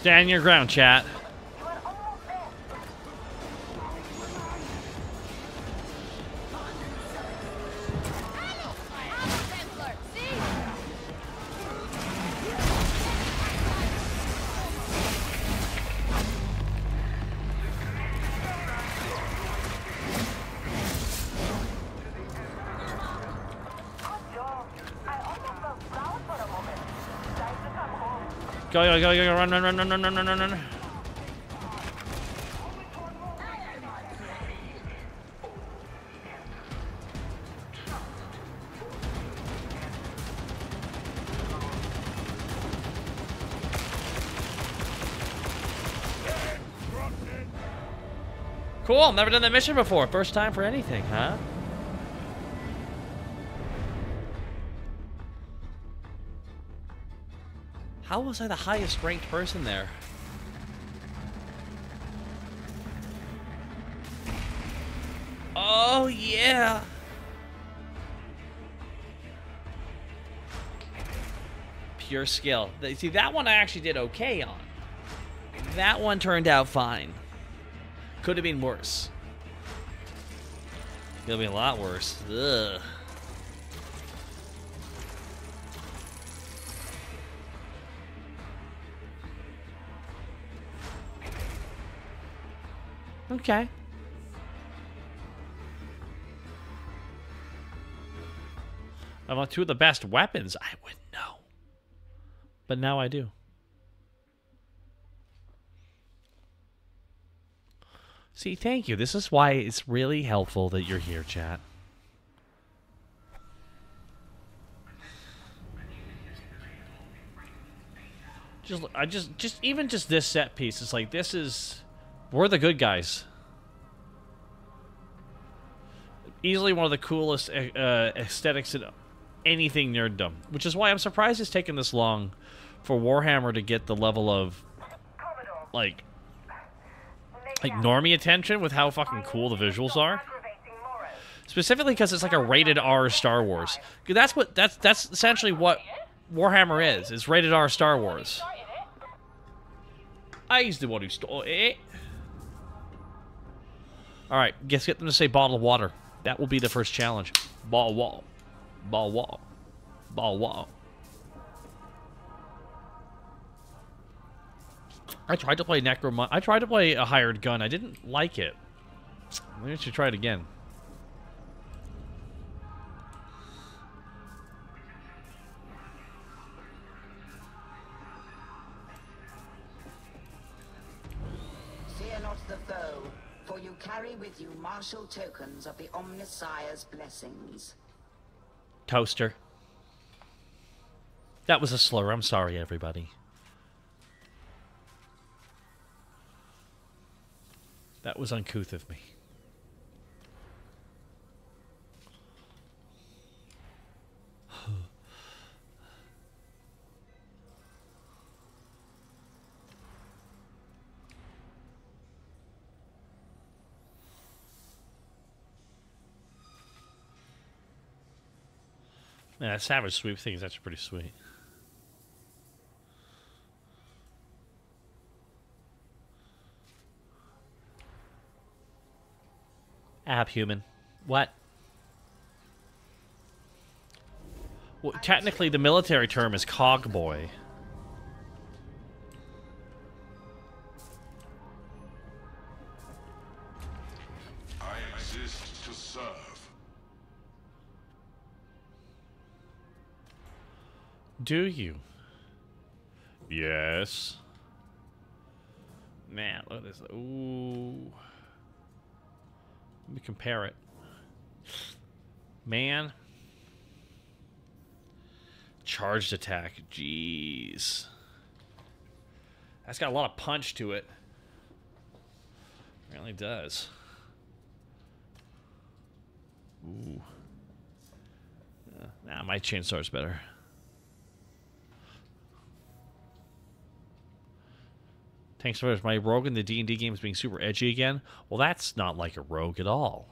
Stand your ground, chat. Run, run, run, run, run, run, run, run, run. Cool, never done that mission before. First time for anything, huh? How was I the highest ranked person there? Oh, yeah. Pure skill. See, that one I actually did okay on. That one turned out fine. Could have been worse. Could have been a lot worse. Ugh. Okay. I want two of the best weapons. I wouldn't know. But now I do. See, thank you. This is why it's really helpful that you're here, chat. Just, I just, just even just this set piece. It's like this is, we're the good guys. Easily one of the coolest uh, aesthetics in anything nerddom, which is why I'm surprised it's taken this long for Warhammer to get the level of like like normie attention with how fucking cool the visuals are. Specifically because it's like a rated R Star Wars. That's what that's that's essentially what Warhammer is. It's rated R Star Wars. I's the one who stole it. All right, guess get them to say bottle of water. That will be the first challenge. Ball wall, ball wall, ball wall. I tried to play Necromunda. I tried to play a hired gun. I didn't like it. Maybe I should try it again. Carry with you martial tokens of the Omnissiah's blessings. Toaster. That was a slur. I'm sorry, everybody. That was uncouth of me. Yeah, that savage sweep thing is actually pretty sweet. Abhuman. What? Well, technically, the military term is cogboy. I Do you? Yes. Man, look at this. Ooh. Let me compare it. Man. Charged attack. Jeez. That's got a lot of punch to it. Really does. Ooh. Uh, nah, my chainsaw's better. Thanks for my rogue in the D and D games being super edgy again. Well, that's not like a rogue at all.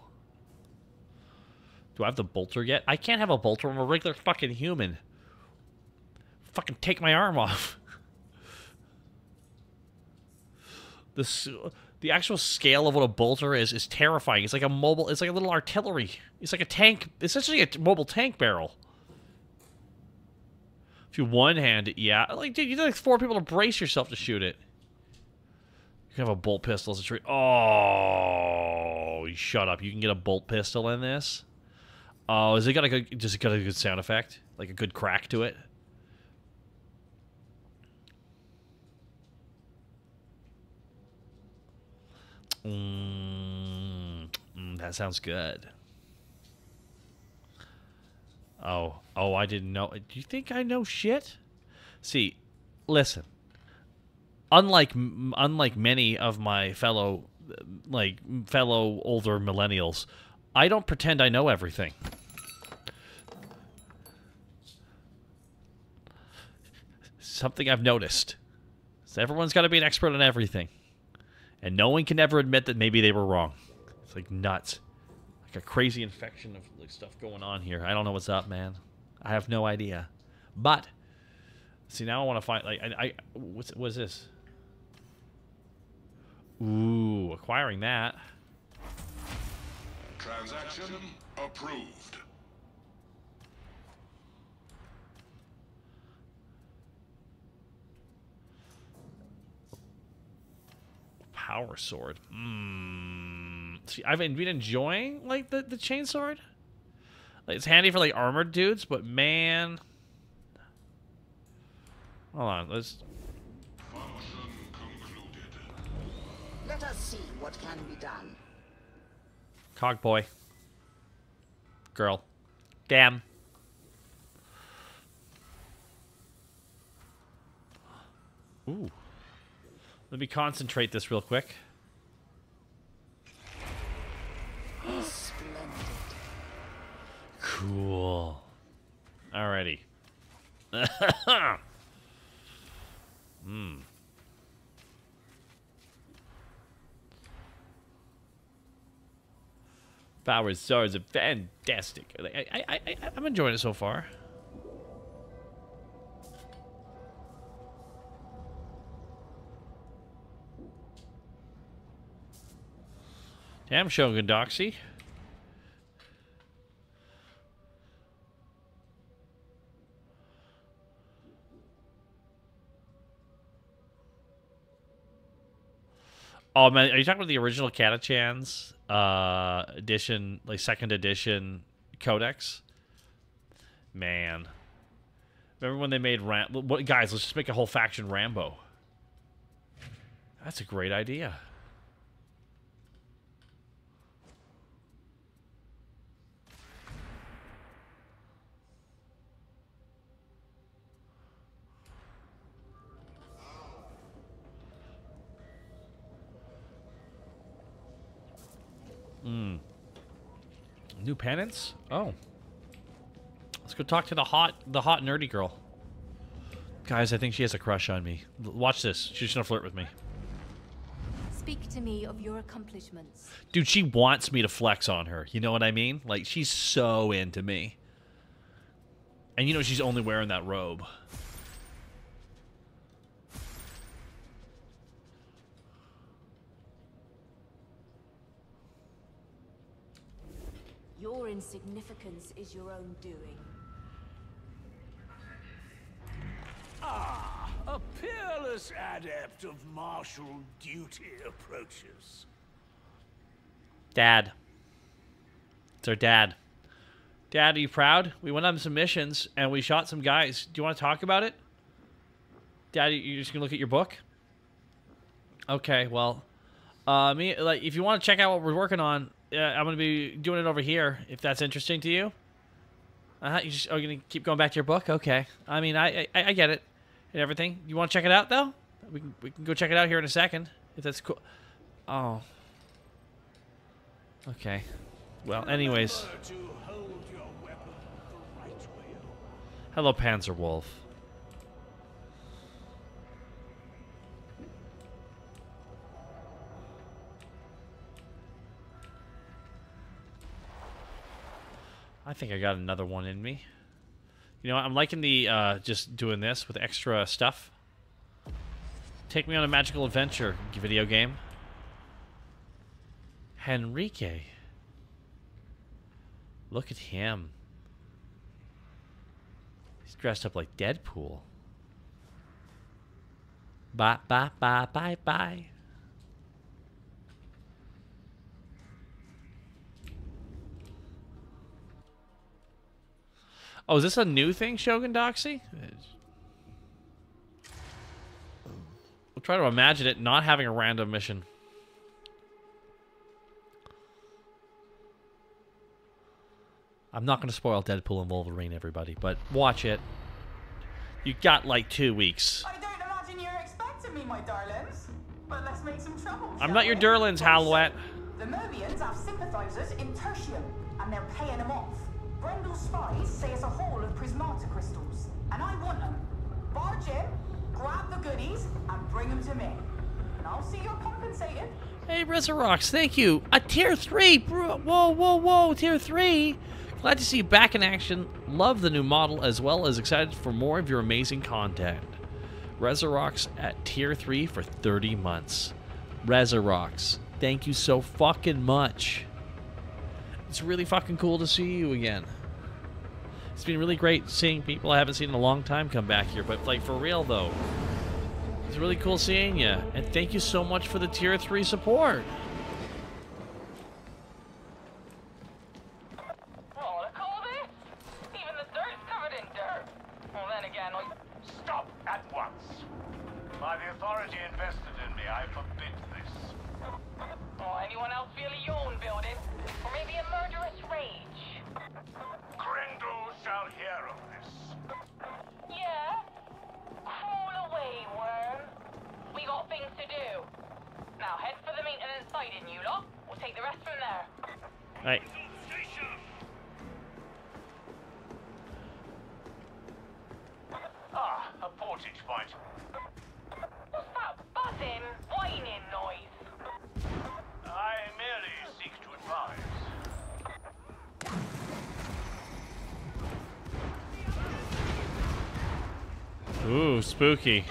Do I have the bolter yet? I can't have a bolter. I'm a regular fucking human. Fucking take my arm off. the the actual scale of what a bolter is is terrifying. It's like a mobile. It's like a little artillery. It's like a tank. Essentially a mobile tank barrel. If you one hand it, yeah. Like, dude, you need like four people to brace yourself to shoot it. Can have a bolt pistol as a tree. Oh, shut up. You can get a bolt pistol in this. Oh, is it got a good, just got a good sound effect? Like a good crack to it? Mm, mm, that sounds good. Oh, oh, I didn't know. Do you think I know shit? See, listen. Unlike unlike many of my fellow like fellow older millennials, I don't pretend I know everything. Something I've noticed. is everyone's got to be an expert on everything. And no one can ever admit that maybe they were wrong. It's like nuts. like a crazy infection of like stuff going on here. I don't know what's up, man. I have no idea. But see, now I want to find like I, I what's what's this? Ooh, acquiring that. Transaction approved. Power sword. Mm. See, I've been enjoying like the the chain sword. Like, it's handy for like armored dudes, but man, hold on, let's. Let us see what can be done. Cog boy. Girl. Damn. Ooh. Let me concentrate this real quick. Splendid. Cool. Alrighty. Hmm. Power stars are fantastic. I, I, I, I'm enjoying it so far. Damn, Shogun Doxy. Oh man, are you talking about the original Catachans uh, edition, like second edition codex? Man, remember when they made Ram? Guys? Let's just make a whole faction Rambo. That's a great idea. Hmm. New penance? Oh. Let's go talk to the hot, the hot nerdy girl. Guys, I think she has a crush on me. L- Watch this. She's gonna flirt with me. Speak to me of your accomplishments. Dude, she wants me to flex on her. You know what I mean? Like, she's so into me. And you know she's only wearing that robe. Your insignificance is your own doing. Ah, a peerless adept of martial duty approaches. Dad. It's our dad. Dad, are you proud? We went on some missions and we shot some guys. Do you want to talk about it? Dad, you're just gonna look at your book? Okay, well, uh, me like if you want to check out what we're working on, uh, I'm gonna be doing it over here. If that's interesting to you. Uh huh. You just are you gonna keep going back to your book? Okay. I mean, I I, I get it and everything. You want to check it out though? We can we can go check it out here in a second if that's cool. Oh. Okay. Well, anyways. Remember to hold your weapon the right way. Hello, Panzer Wolf. I think I got another one in me. You know. I'm liking the uh, just doing this with extra stuff. Take me on a magical adventure, video game. Henrique. Look at him. He's dressed up like Deadpool. Bye, bye, bye, bye, bye. Oh, is this a new thing, Shogun Doxy? We'll try to imagine it not having a random mission. I'm not going to spoil Deadpool and Wolverine, everybody, but watch it. You got like two weeks. I don't imagine you're expecting me, my darlings. But let's make some trouble. I'm not your we? Durlins, Halouette. The Moebians have sympathizers in Tertium, and they're paying them off. Grendyl's spies say it's a haul of prismata crystals, and I want them. Barge in, grab the goodies, and bring them to me. And I'll see you're compensated. Hey, Resurrox, thank you. A tier three, bro. Whoa, whoa, whoa, tier three. Glad to see you back in action. Love the new model as well as excited for more of your amazing content. Resurrox at tier three for 30 months. Resurrox, thank you so fucking much. It's really fucking cool to see you again. It's been really great seeing people I haven't seen in a long time come back here, but like for real though. It's really cool seeing you, and thank you so much for the tier 3 support. Do. Now head for the maintenance site in you lot. We'll take the rest from there. Right. Ah, a portage point. What's that buzzing, whining noise? I merely seek to advise. Ooh, spooky.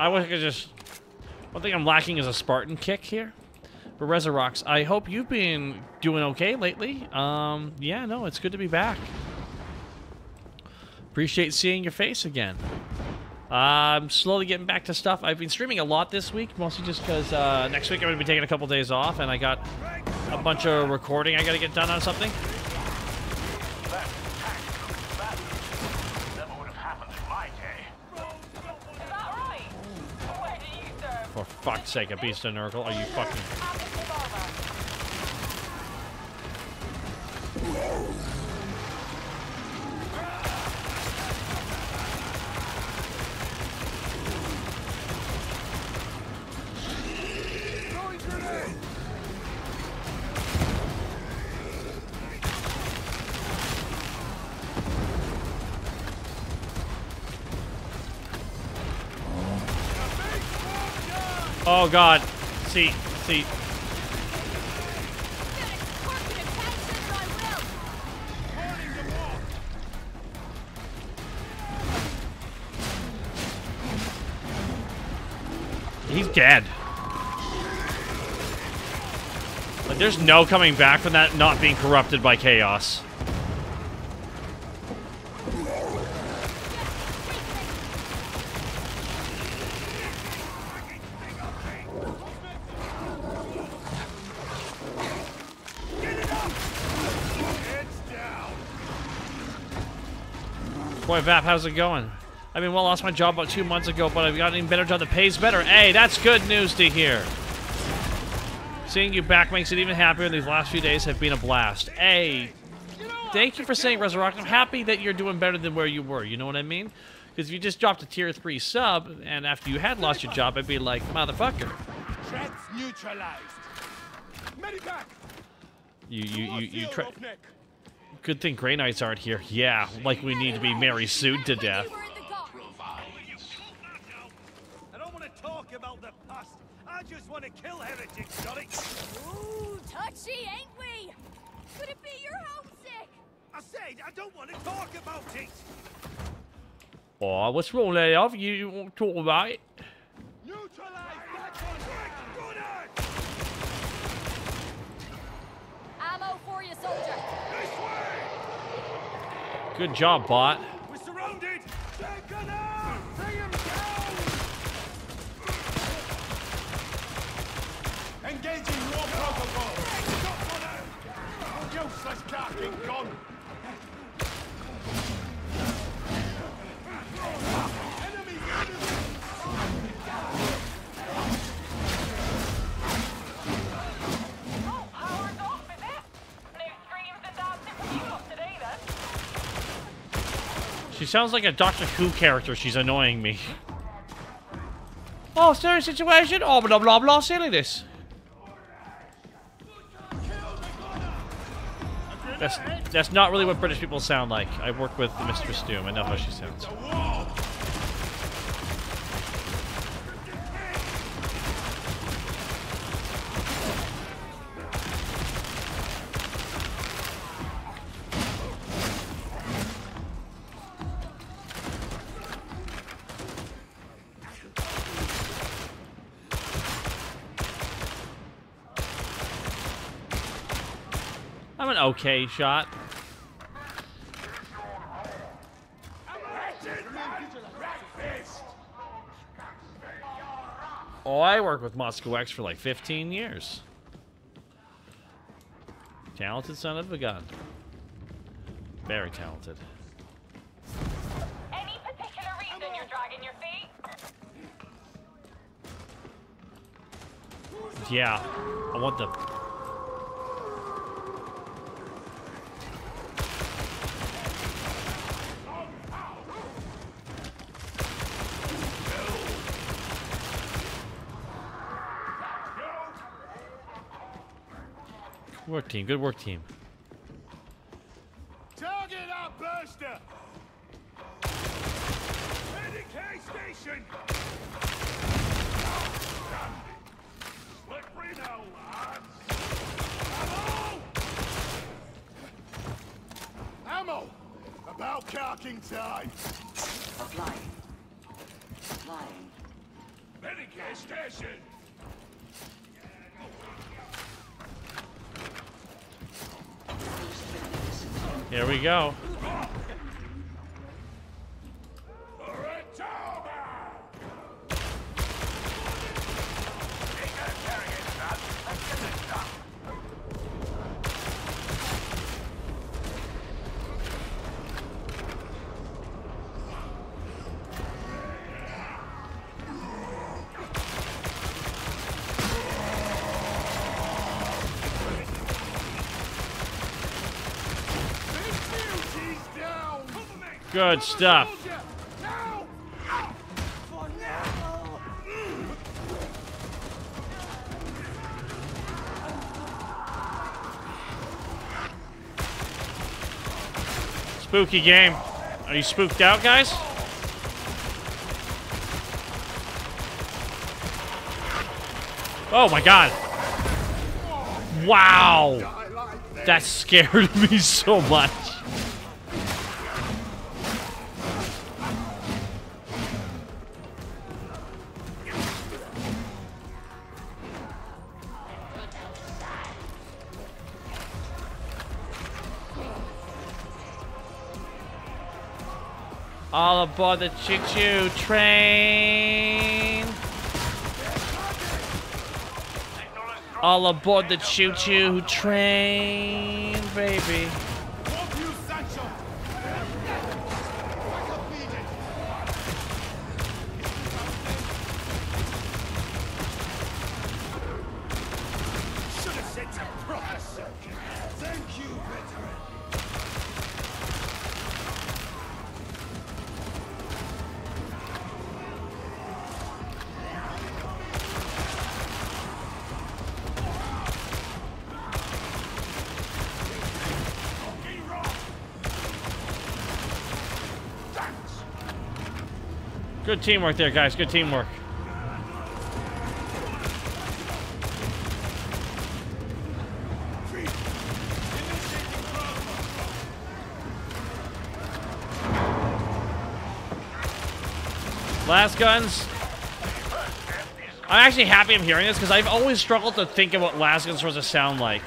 I wish I could just. One thing I'm lacking is a Spartan kick here. But Resurrox, I hope you've been doing okay lately. Um, yeah, no, it's good to be back. Appreciate seeing your face again. Uh, I'm slowly getting back to stuff. I've been streaming a lot this week, mostly just because uh, next week I'm going to be taking a couple days off, and I got a bunch of recording I got to get done on something. For fuck's sake, a beast of Nurgle. Are you fucking... Oh god. See, see. He's dead. Like, there's no coming back from that not being corrupted by chaos. Boy, Vap, how's it going? I mean, well, I lost my job about two months ago, but I've got an even better job that pays better. Hey, that's good news to hear. Seeing you back makes it even happier, and these last few days have been a blast. Hey, thank you for saying Resurrect. I'm happy that you're doing better than where you were, you know what I mean? Because if you just dropped a tier 3 sub, and after you had lost your job, I'd be like, motherfucker. Threats neutralized. Medipack. You, you, you, you. Roughneck. Good thing Grey Knights aren't here. Yeah, like we need to be Mary sued to death. I don't want to talk about the past. I just want to kill heretics, got? Ooh, touchy, ain't we? Could it be you're homesick? I said I don't want to talk about it. Oh, what's wrong there? Have you want to talk about it? Neutralize that one. Ammo for you, soldier. Good job, bot. We're surrounded. Engaging protocol. Useless gun. She sounds like a Doctor Who character. She's annoying me. Oh, serious situation? Oh, blah, blah, blah, silliness. That's, that's not really what British people sound like. I work with Mistress Doom. I know how she sounds. Okay shot. Oh, I worked with Moscow X for like 15 years. Talented son of a gun. Very talented. Any particular reason you're dragging your feet? Yeah, I want the. Work, team. Good work, team. Target our burster! Heading K station! Slippery now, lads! Ammo! Ammo! About carking time! Applying. Applying. Medicae station! Here we go. Good stuff. Spooky game. Are you spooked out, guys? Oh my god. Wow. That scared me so much. Aboard the choo-choo train. All aboard the choo-choo train, baby. Good teamwork there, guys. Good teamwork. Lasguns. I'm actually happy I'm hearing this because I've always struggled to think of what lasguns supposed to sound like.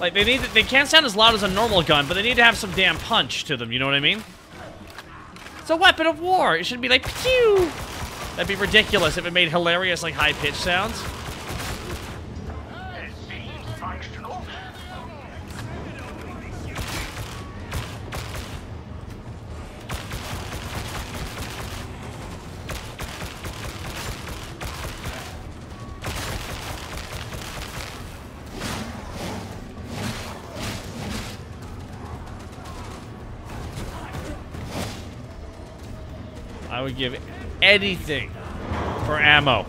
Like they need they can't sound as loud as a normal gun, but they need to have some damn punch to them. You know what I mean? It's a weapon of war. It should be like pew. That'd be ridiculous if it made hilarious like high pitched sounds. Would give anything for ammo.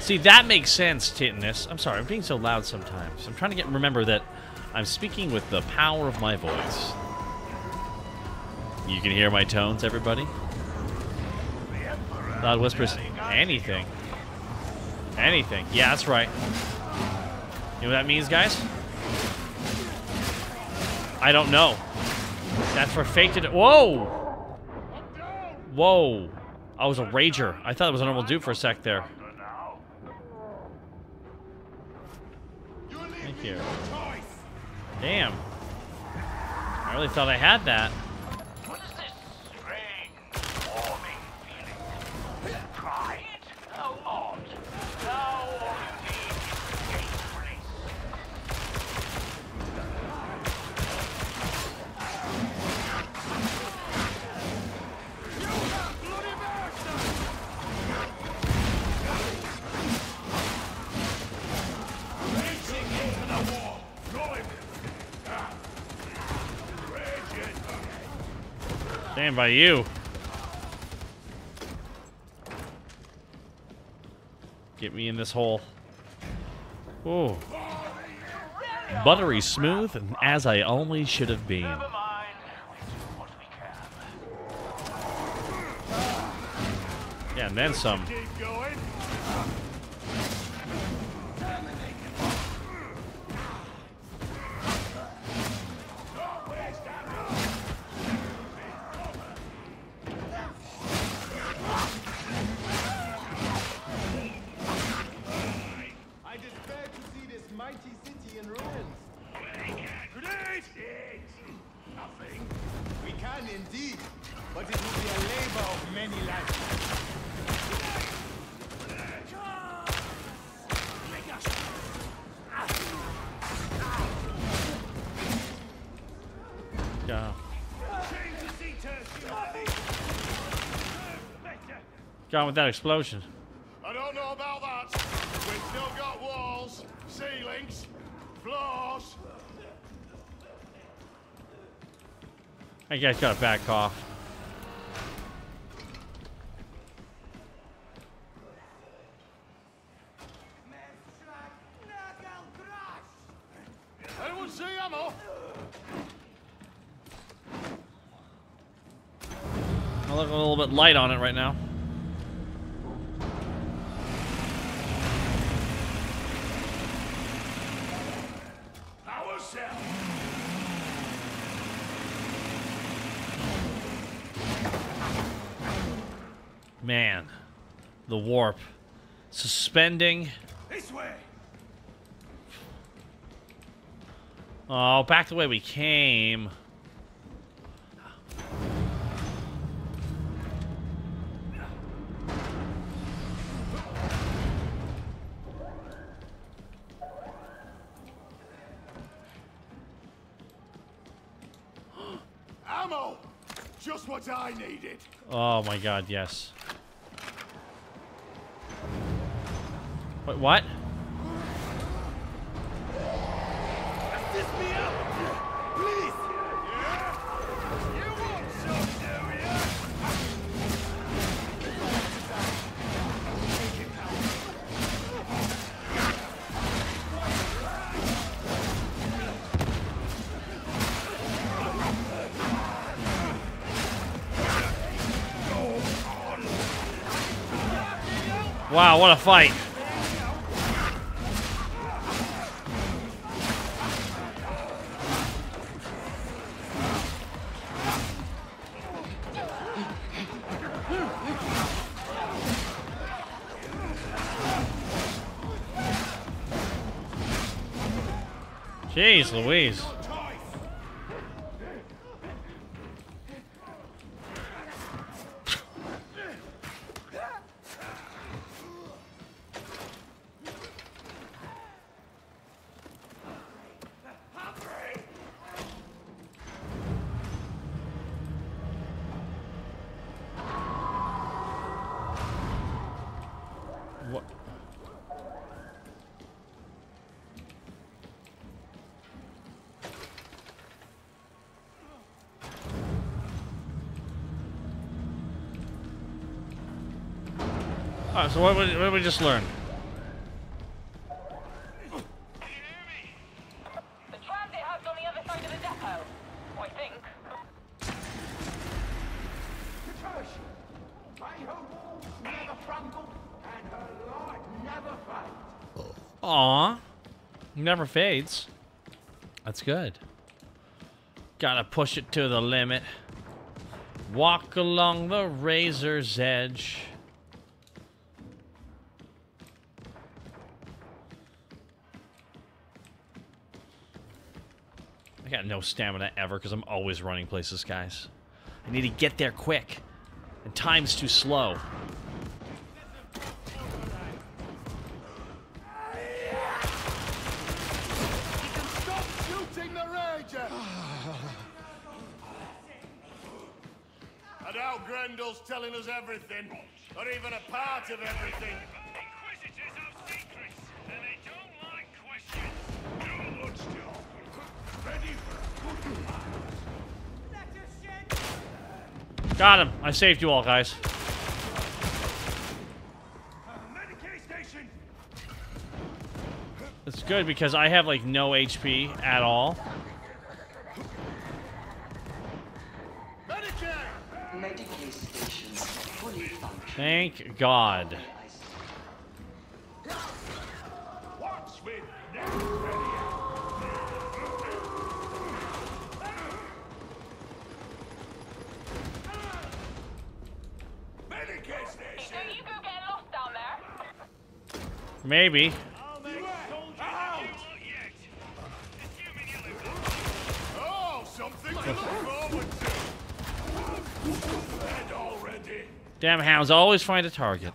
See, that makes sense, Titanus. I'm sorry, I'm being so loud sometimes. I'm trying to get remember that I'm speaking with the power of my voice. You can hear my tones, everybody? Loud whispers. Anything. Anything. Yeah, that's right. You know what that means, guys? I don't know. That's for fake to... Whoa! Whoa. I was a rager. I thought it was a normal dude for a sec there. Thank you. Damn. I really thought I had that. Stand by you. Get me in this hole. Ooh. Buttery smooth, and as I only should have been. Yeah, and then some. Gone with that explosion. I don't know about that. We've still got walls, ceilings, floors. I guys off. Anyone see ammo? I look a little bit light on it right now. The warp. Suspending. This way. Oh, back the way we came. Ammo. Just what I needed. Oh my god, yes. Do ya? Wow, what a fight. Louise. So what, what, did we just learn? The transit hub's on the other side of the depot. I think. never crumble, and her light never fades. Aw. Never fades. That's good. Gotta push it to the limit. Walk along the razor's edge. Stamina ever because I'm always running places, guys. I need to get there quick. And time's too slow. I saved you all, guys. Medicae. It's good because I have like no HP at all. Medicae station fully functional. Thank God. What's with next Medicae station. Don't you go getting lost down there. Maybe. Oh, something to look forward to. Dead already. Damn hounds always find a target.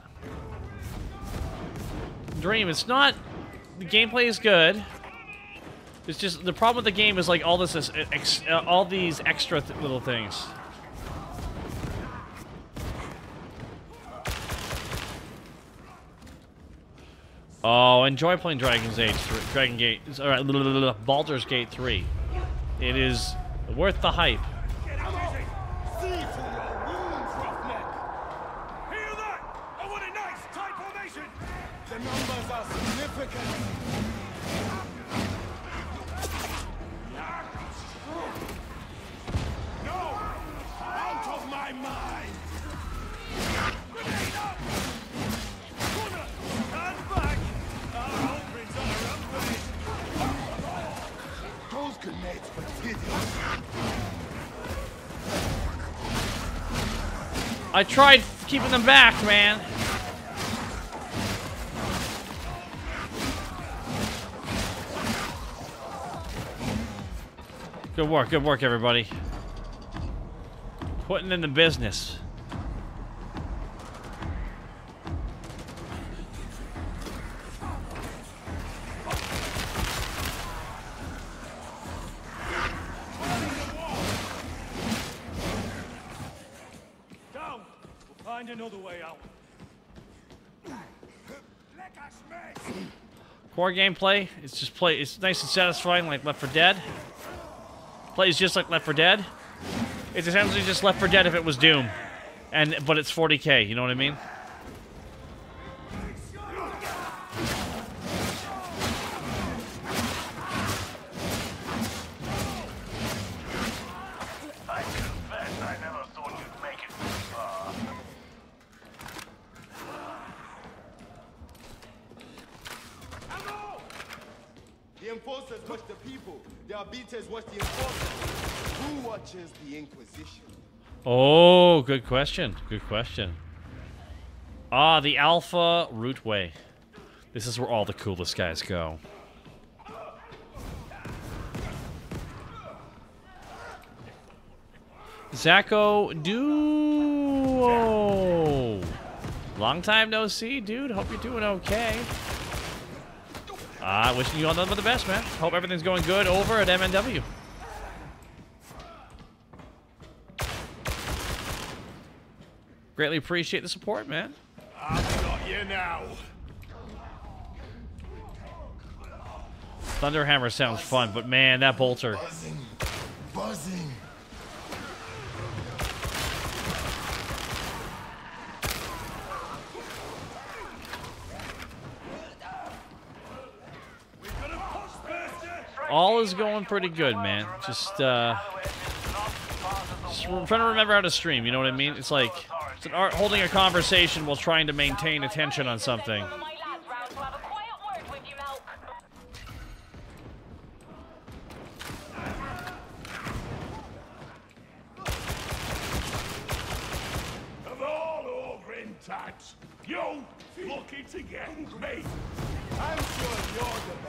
Dream, it's not. The gameplay is good. It's just the problem with the game is like all this is ex, uh, all these extra th little things. Oh, enjoy playing Dragon's Age, three, Dragon Gate, all right, Baldur's Gate 3. It is worth the hype. I tried keeping them back, man. Good work, good work, everybody. Putting in the business. Find another way out. Core gameplay, it's just play. It's nice and satisfying, like Left 4 Dead. Plays just like Left 4 Dead. It's essentially just Left 4 Dead if it was Doom, and but it's 40k. You know what I mean? The. Who watches the Inquisition? Oh, good question. Good question. Ah, the Alpha Route Way. This is where all the coolest guys go. Zacho Duo. Long time no see, dude. Hope you're doing okay. Ah, wishing you all nothing but the best, man. Hope everything's going good over at MNW. Greatly appreciate the support, man. I've got you now. Thunderhammer sounds fun, but man, that bolter. Buzzing. Buzzing. All is going pretty good, man. Just uh, just trying to remember how to stream. You know what I mean? It's like it's an art holding a conversation while trying to maintain attention on something. You lucky to get me. I'm sure you're the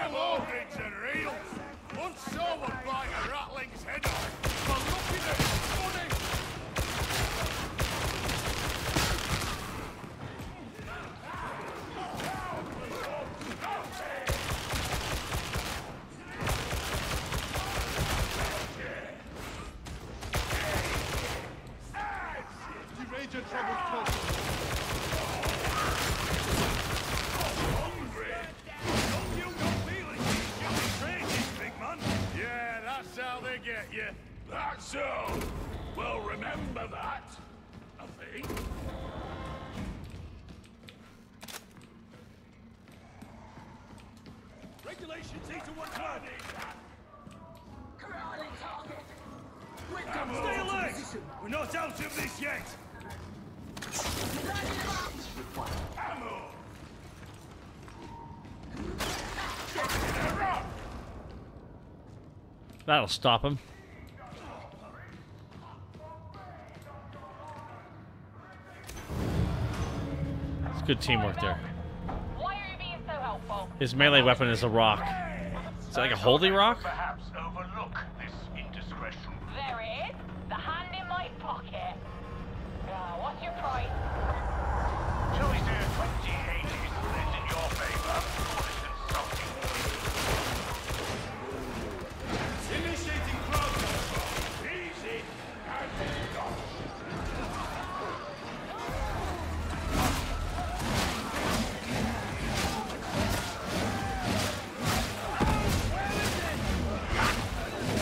Fellow Ogryns and real. Once someone bite a ratling's head off so. Well, remember that. I think. Regulations 8 to 120. Stay alert! We're not out of this yet! Ammo! That'll stop him. Good teamwork there. Why are you being so helpful? His melee weapon is a rock. Is that like a holy rock? Perhaps overlook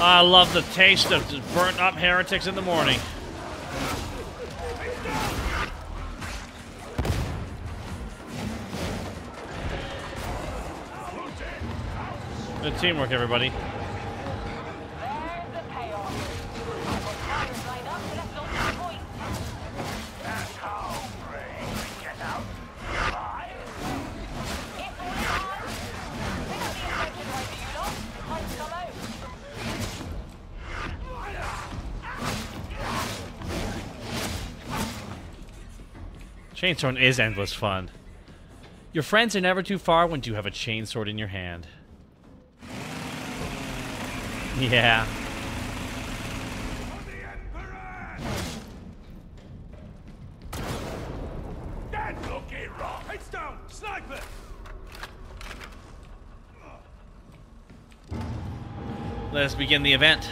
I love the taste of just burnt up heretics in the morning. Good teamwork, everybody. Chainsword is endless fun. Your friends are never too far when you have a chainsword in your hand. Yeah. Let us begin the event.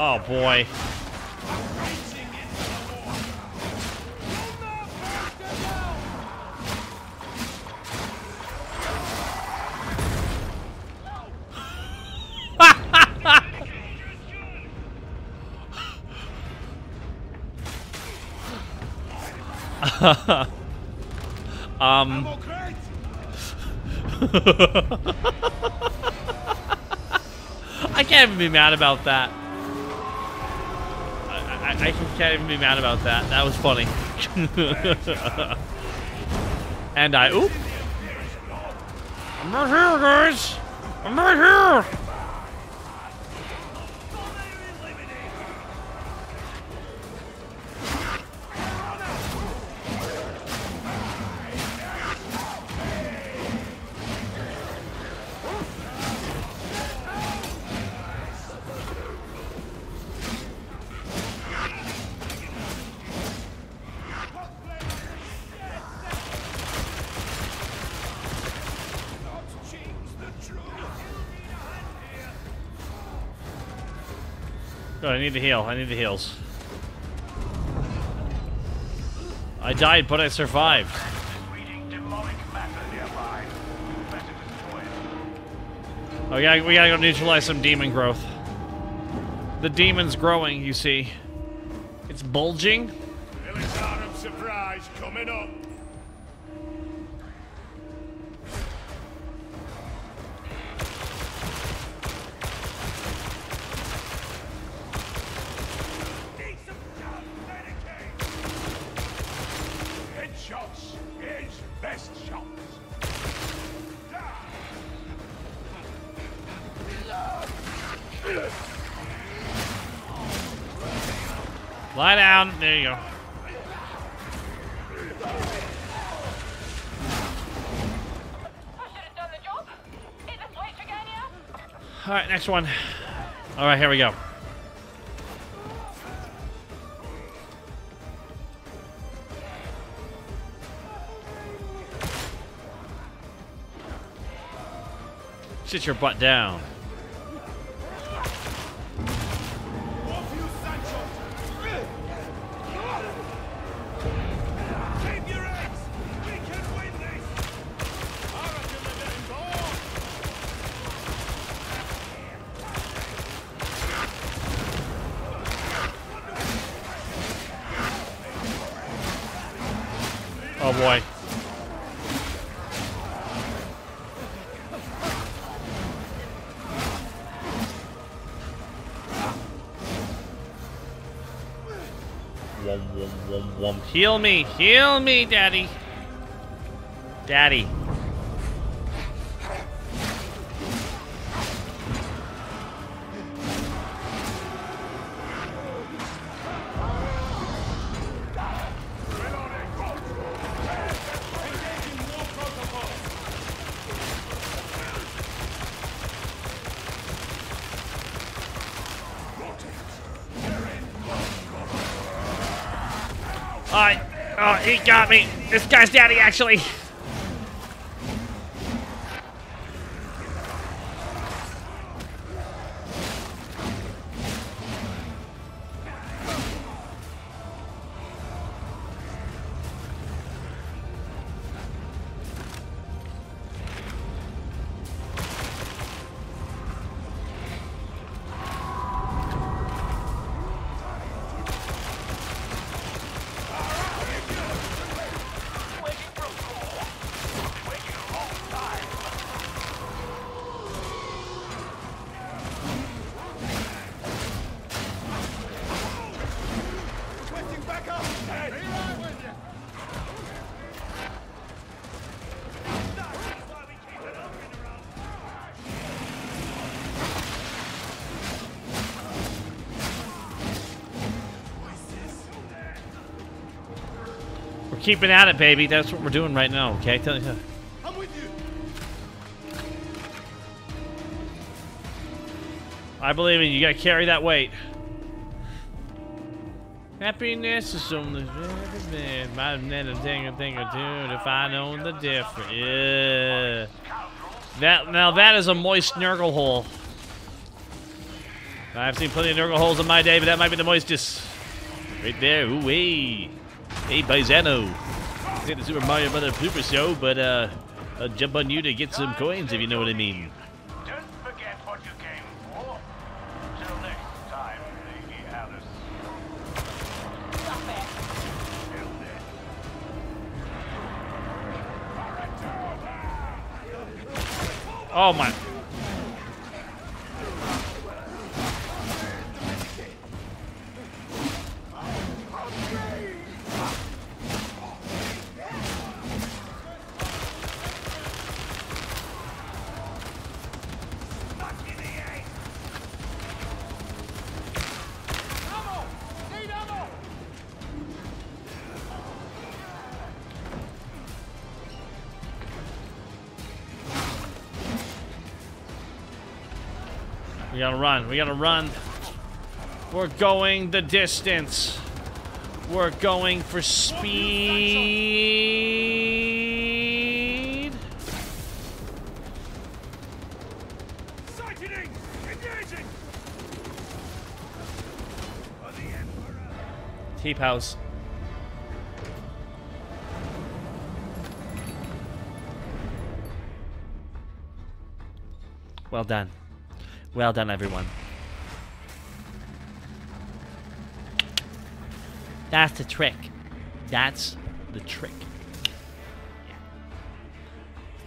Oh boy. um. I can't even be mad about that. I, can't even be mad about that. That was funny. and I, oop. I'm right here, guys. I'm right here. I need the heal. I need the heals. I died, but I survived. Oh yeah, we gotta go neutralize some demon growth. The demon's growing, you see. It's bulging. Surprise coming up. Next one. All right, here we go. Sit your butt down. Heal me, heal me, daddy. Daddy. This guy's daddy, actually. Keeping at it, baby. That's what we're doing right now, okay? Tell you. I'm with you. I believe in you. You gotta carry that weight. Happiness is only might have never thing a thing or dude. if I know the difference. Yeah. That now that is a moist nurgle hole. I've seen plenty of nurgle holes in my day, but that might be the moistest. Right there. Ooh wee. Hey Paisano. It's the Super Mario Brother Super Show, but uh I'll jump on you to get some coins if you know what I mean. Don't forget gotta run. We gotta run. We're going the distance. We're going for speed. Sightening! Engaging! For the Emperor. Tape house. Well done. Well done, everyone. That's the trick. That's the trick.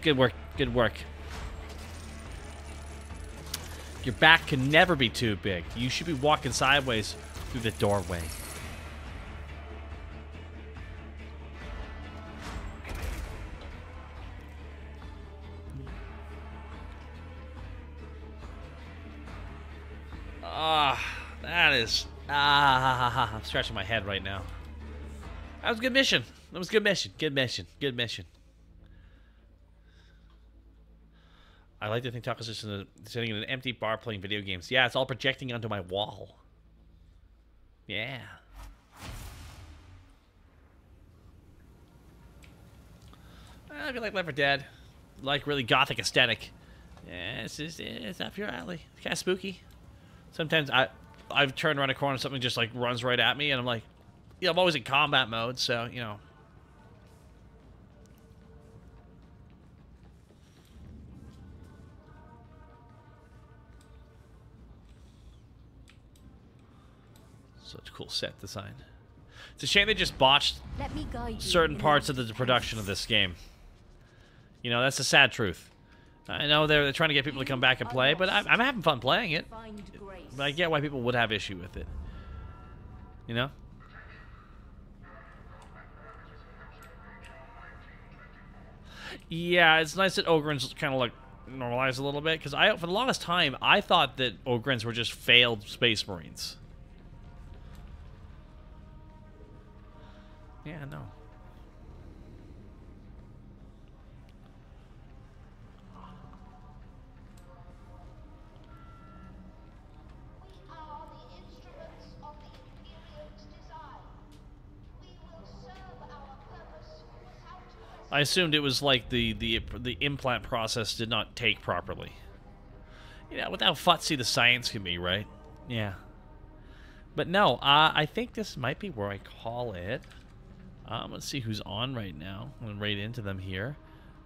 Good work. Good work. Your back can never be too big. You should be walking sideways through the doorway. That is ah. I'm scratching my head right now. That was a good mission. That was a good mission. Good mission. Good mission. I like to think Taco's just in a, sitting in an empty bar playing video games. Yeah, it's all projecting onto my wall. Yeah. I feel like Left 4 Dead. Like really gothic aesthetic. Yeah, it's just it's up your alley. It's kind of spooky. Sometimes I I've turned around a corner and something just like runs right at me and I'm like, yeah, I'm always in combat mode, so you know. Such cool set design. It's a shame they just botched Let me guide certain in parts of the production of this game. You know, that's the sad truth. I know they're, they're trying to get people to come back and play, but I'm, I'm having fun playing it. But I get why people would have issue with it. You know? Yeah, it's nice that Ogryn's kind of like normalized a little bit because I, for the longest time, I thought that Ogryns were just failed Space Marines. Yeah, no. I assumed it was like the the the implant process did not take properly. You know, without futzy the science can be, right? Yeah. But no, uh, I think this might be where I call it. Um, let's see who's on right now. I'm going to raid into them here.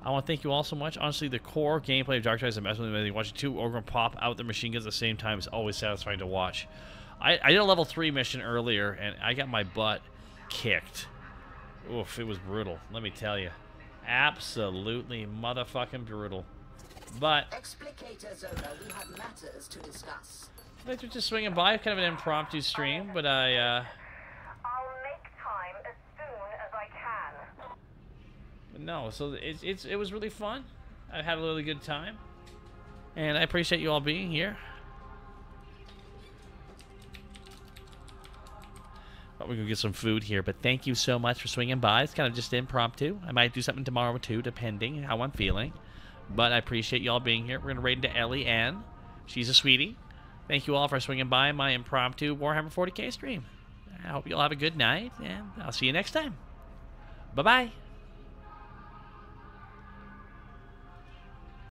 I want to thank you all so much. Honestly, the core gameplay of Darktide is amazing. Watching two Ogre pop out the machine guns at the same time is always satisfying to watch. I, I did a level 3 mission earlier, and I got my butt kicked. Oof, it was brutal, let me tell you. Absolutely motherfucking brutal. But... Explicator Zola, we have matters to discuss. Thanks for just swinging by. Kind of an impromptu stream, but I, uh... I'll make time as soon as I can. But no, so it's, it's it was really fun. I had a really good time. And I appreciate you all being here. We're going to get some food here. But thank you so much for swinging by. It's kind of just impromptu. I might do something tomorrow too, depending how I'm feeling. But I appreciate y'all being here. We're going to raid into Ellie Ann. She's a sweetie. Thank you all for swinging by my impromptu Warhammer 40k stream. I hope you all have a good night, and I'll see you next time. Bye-bye.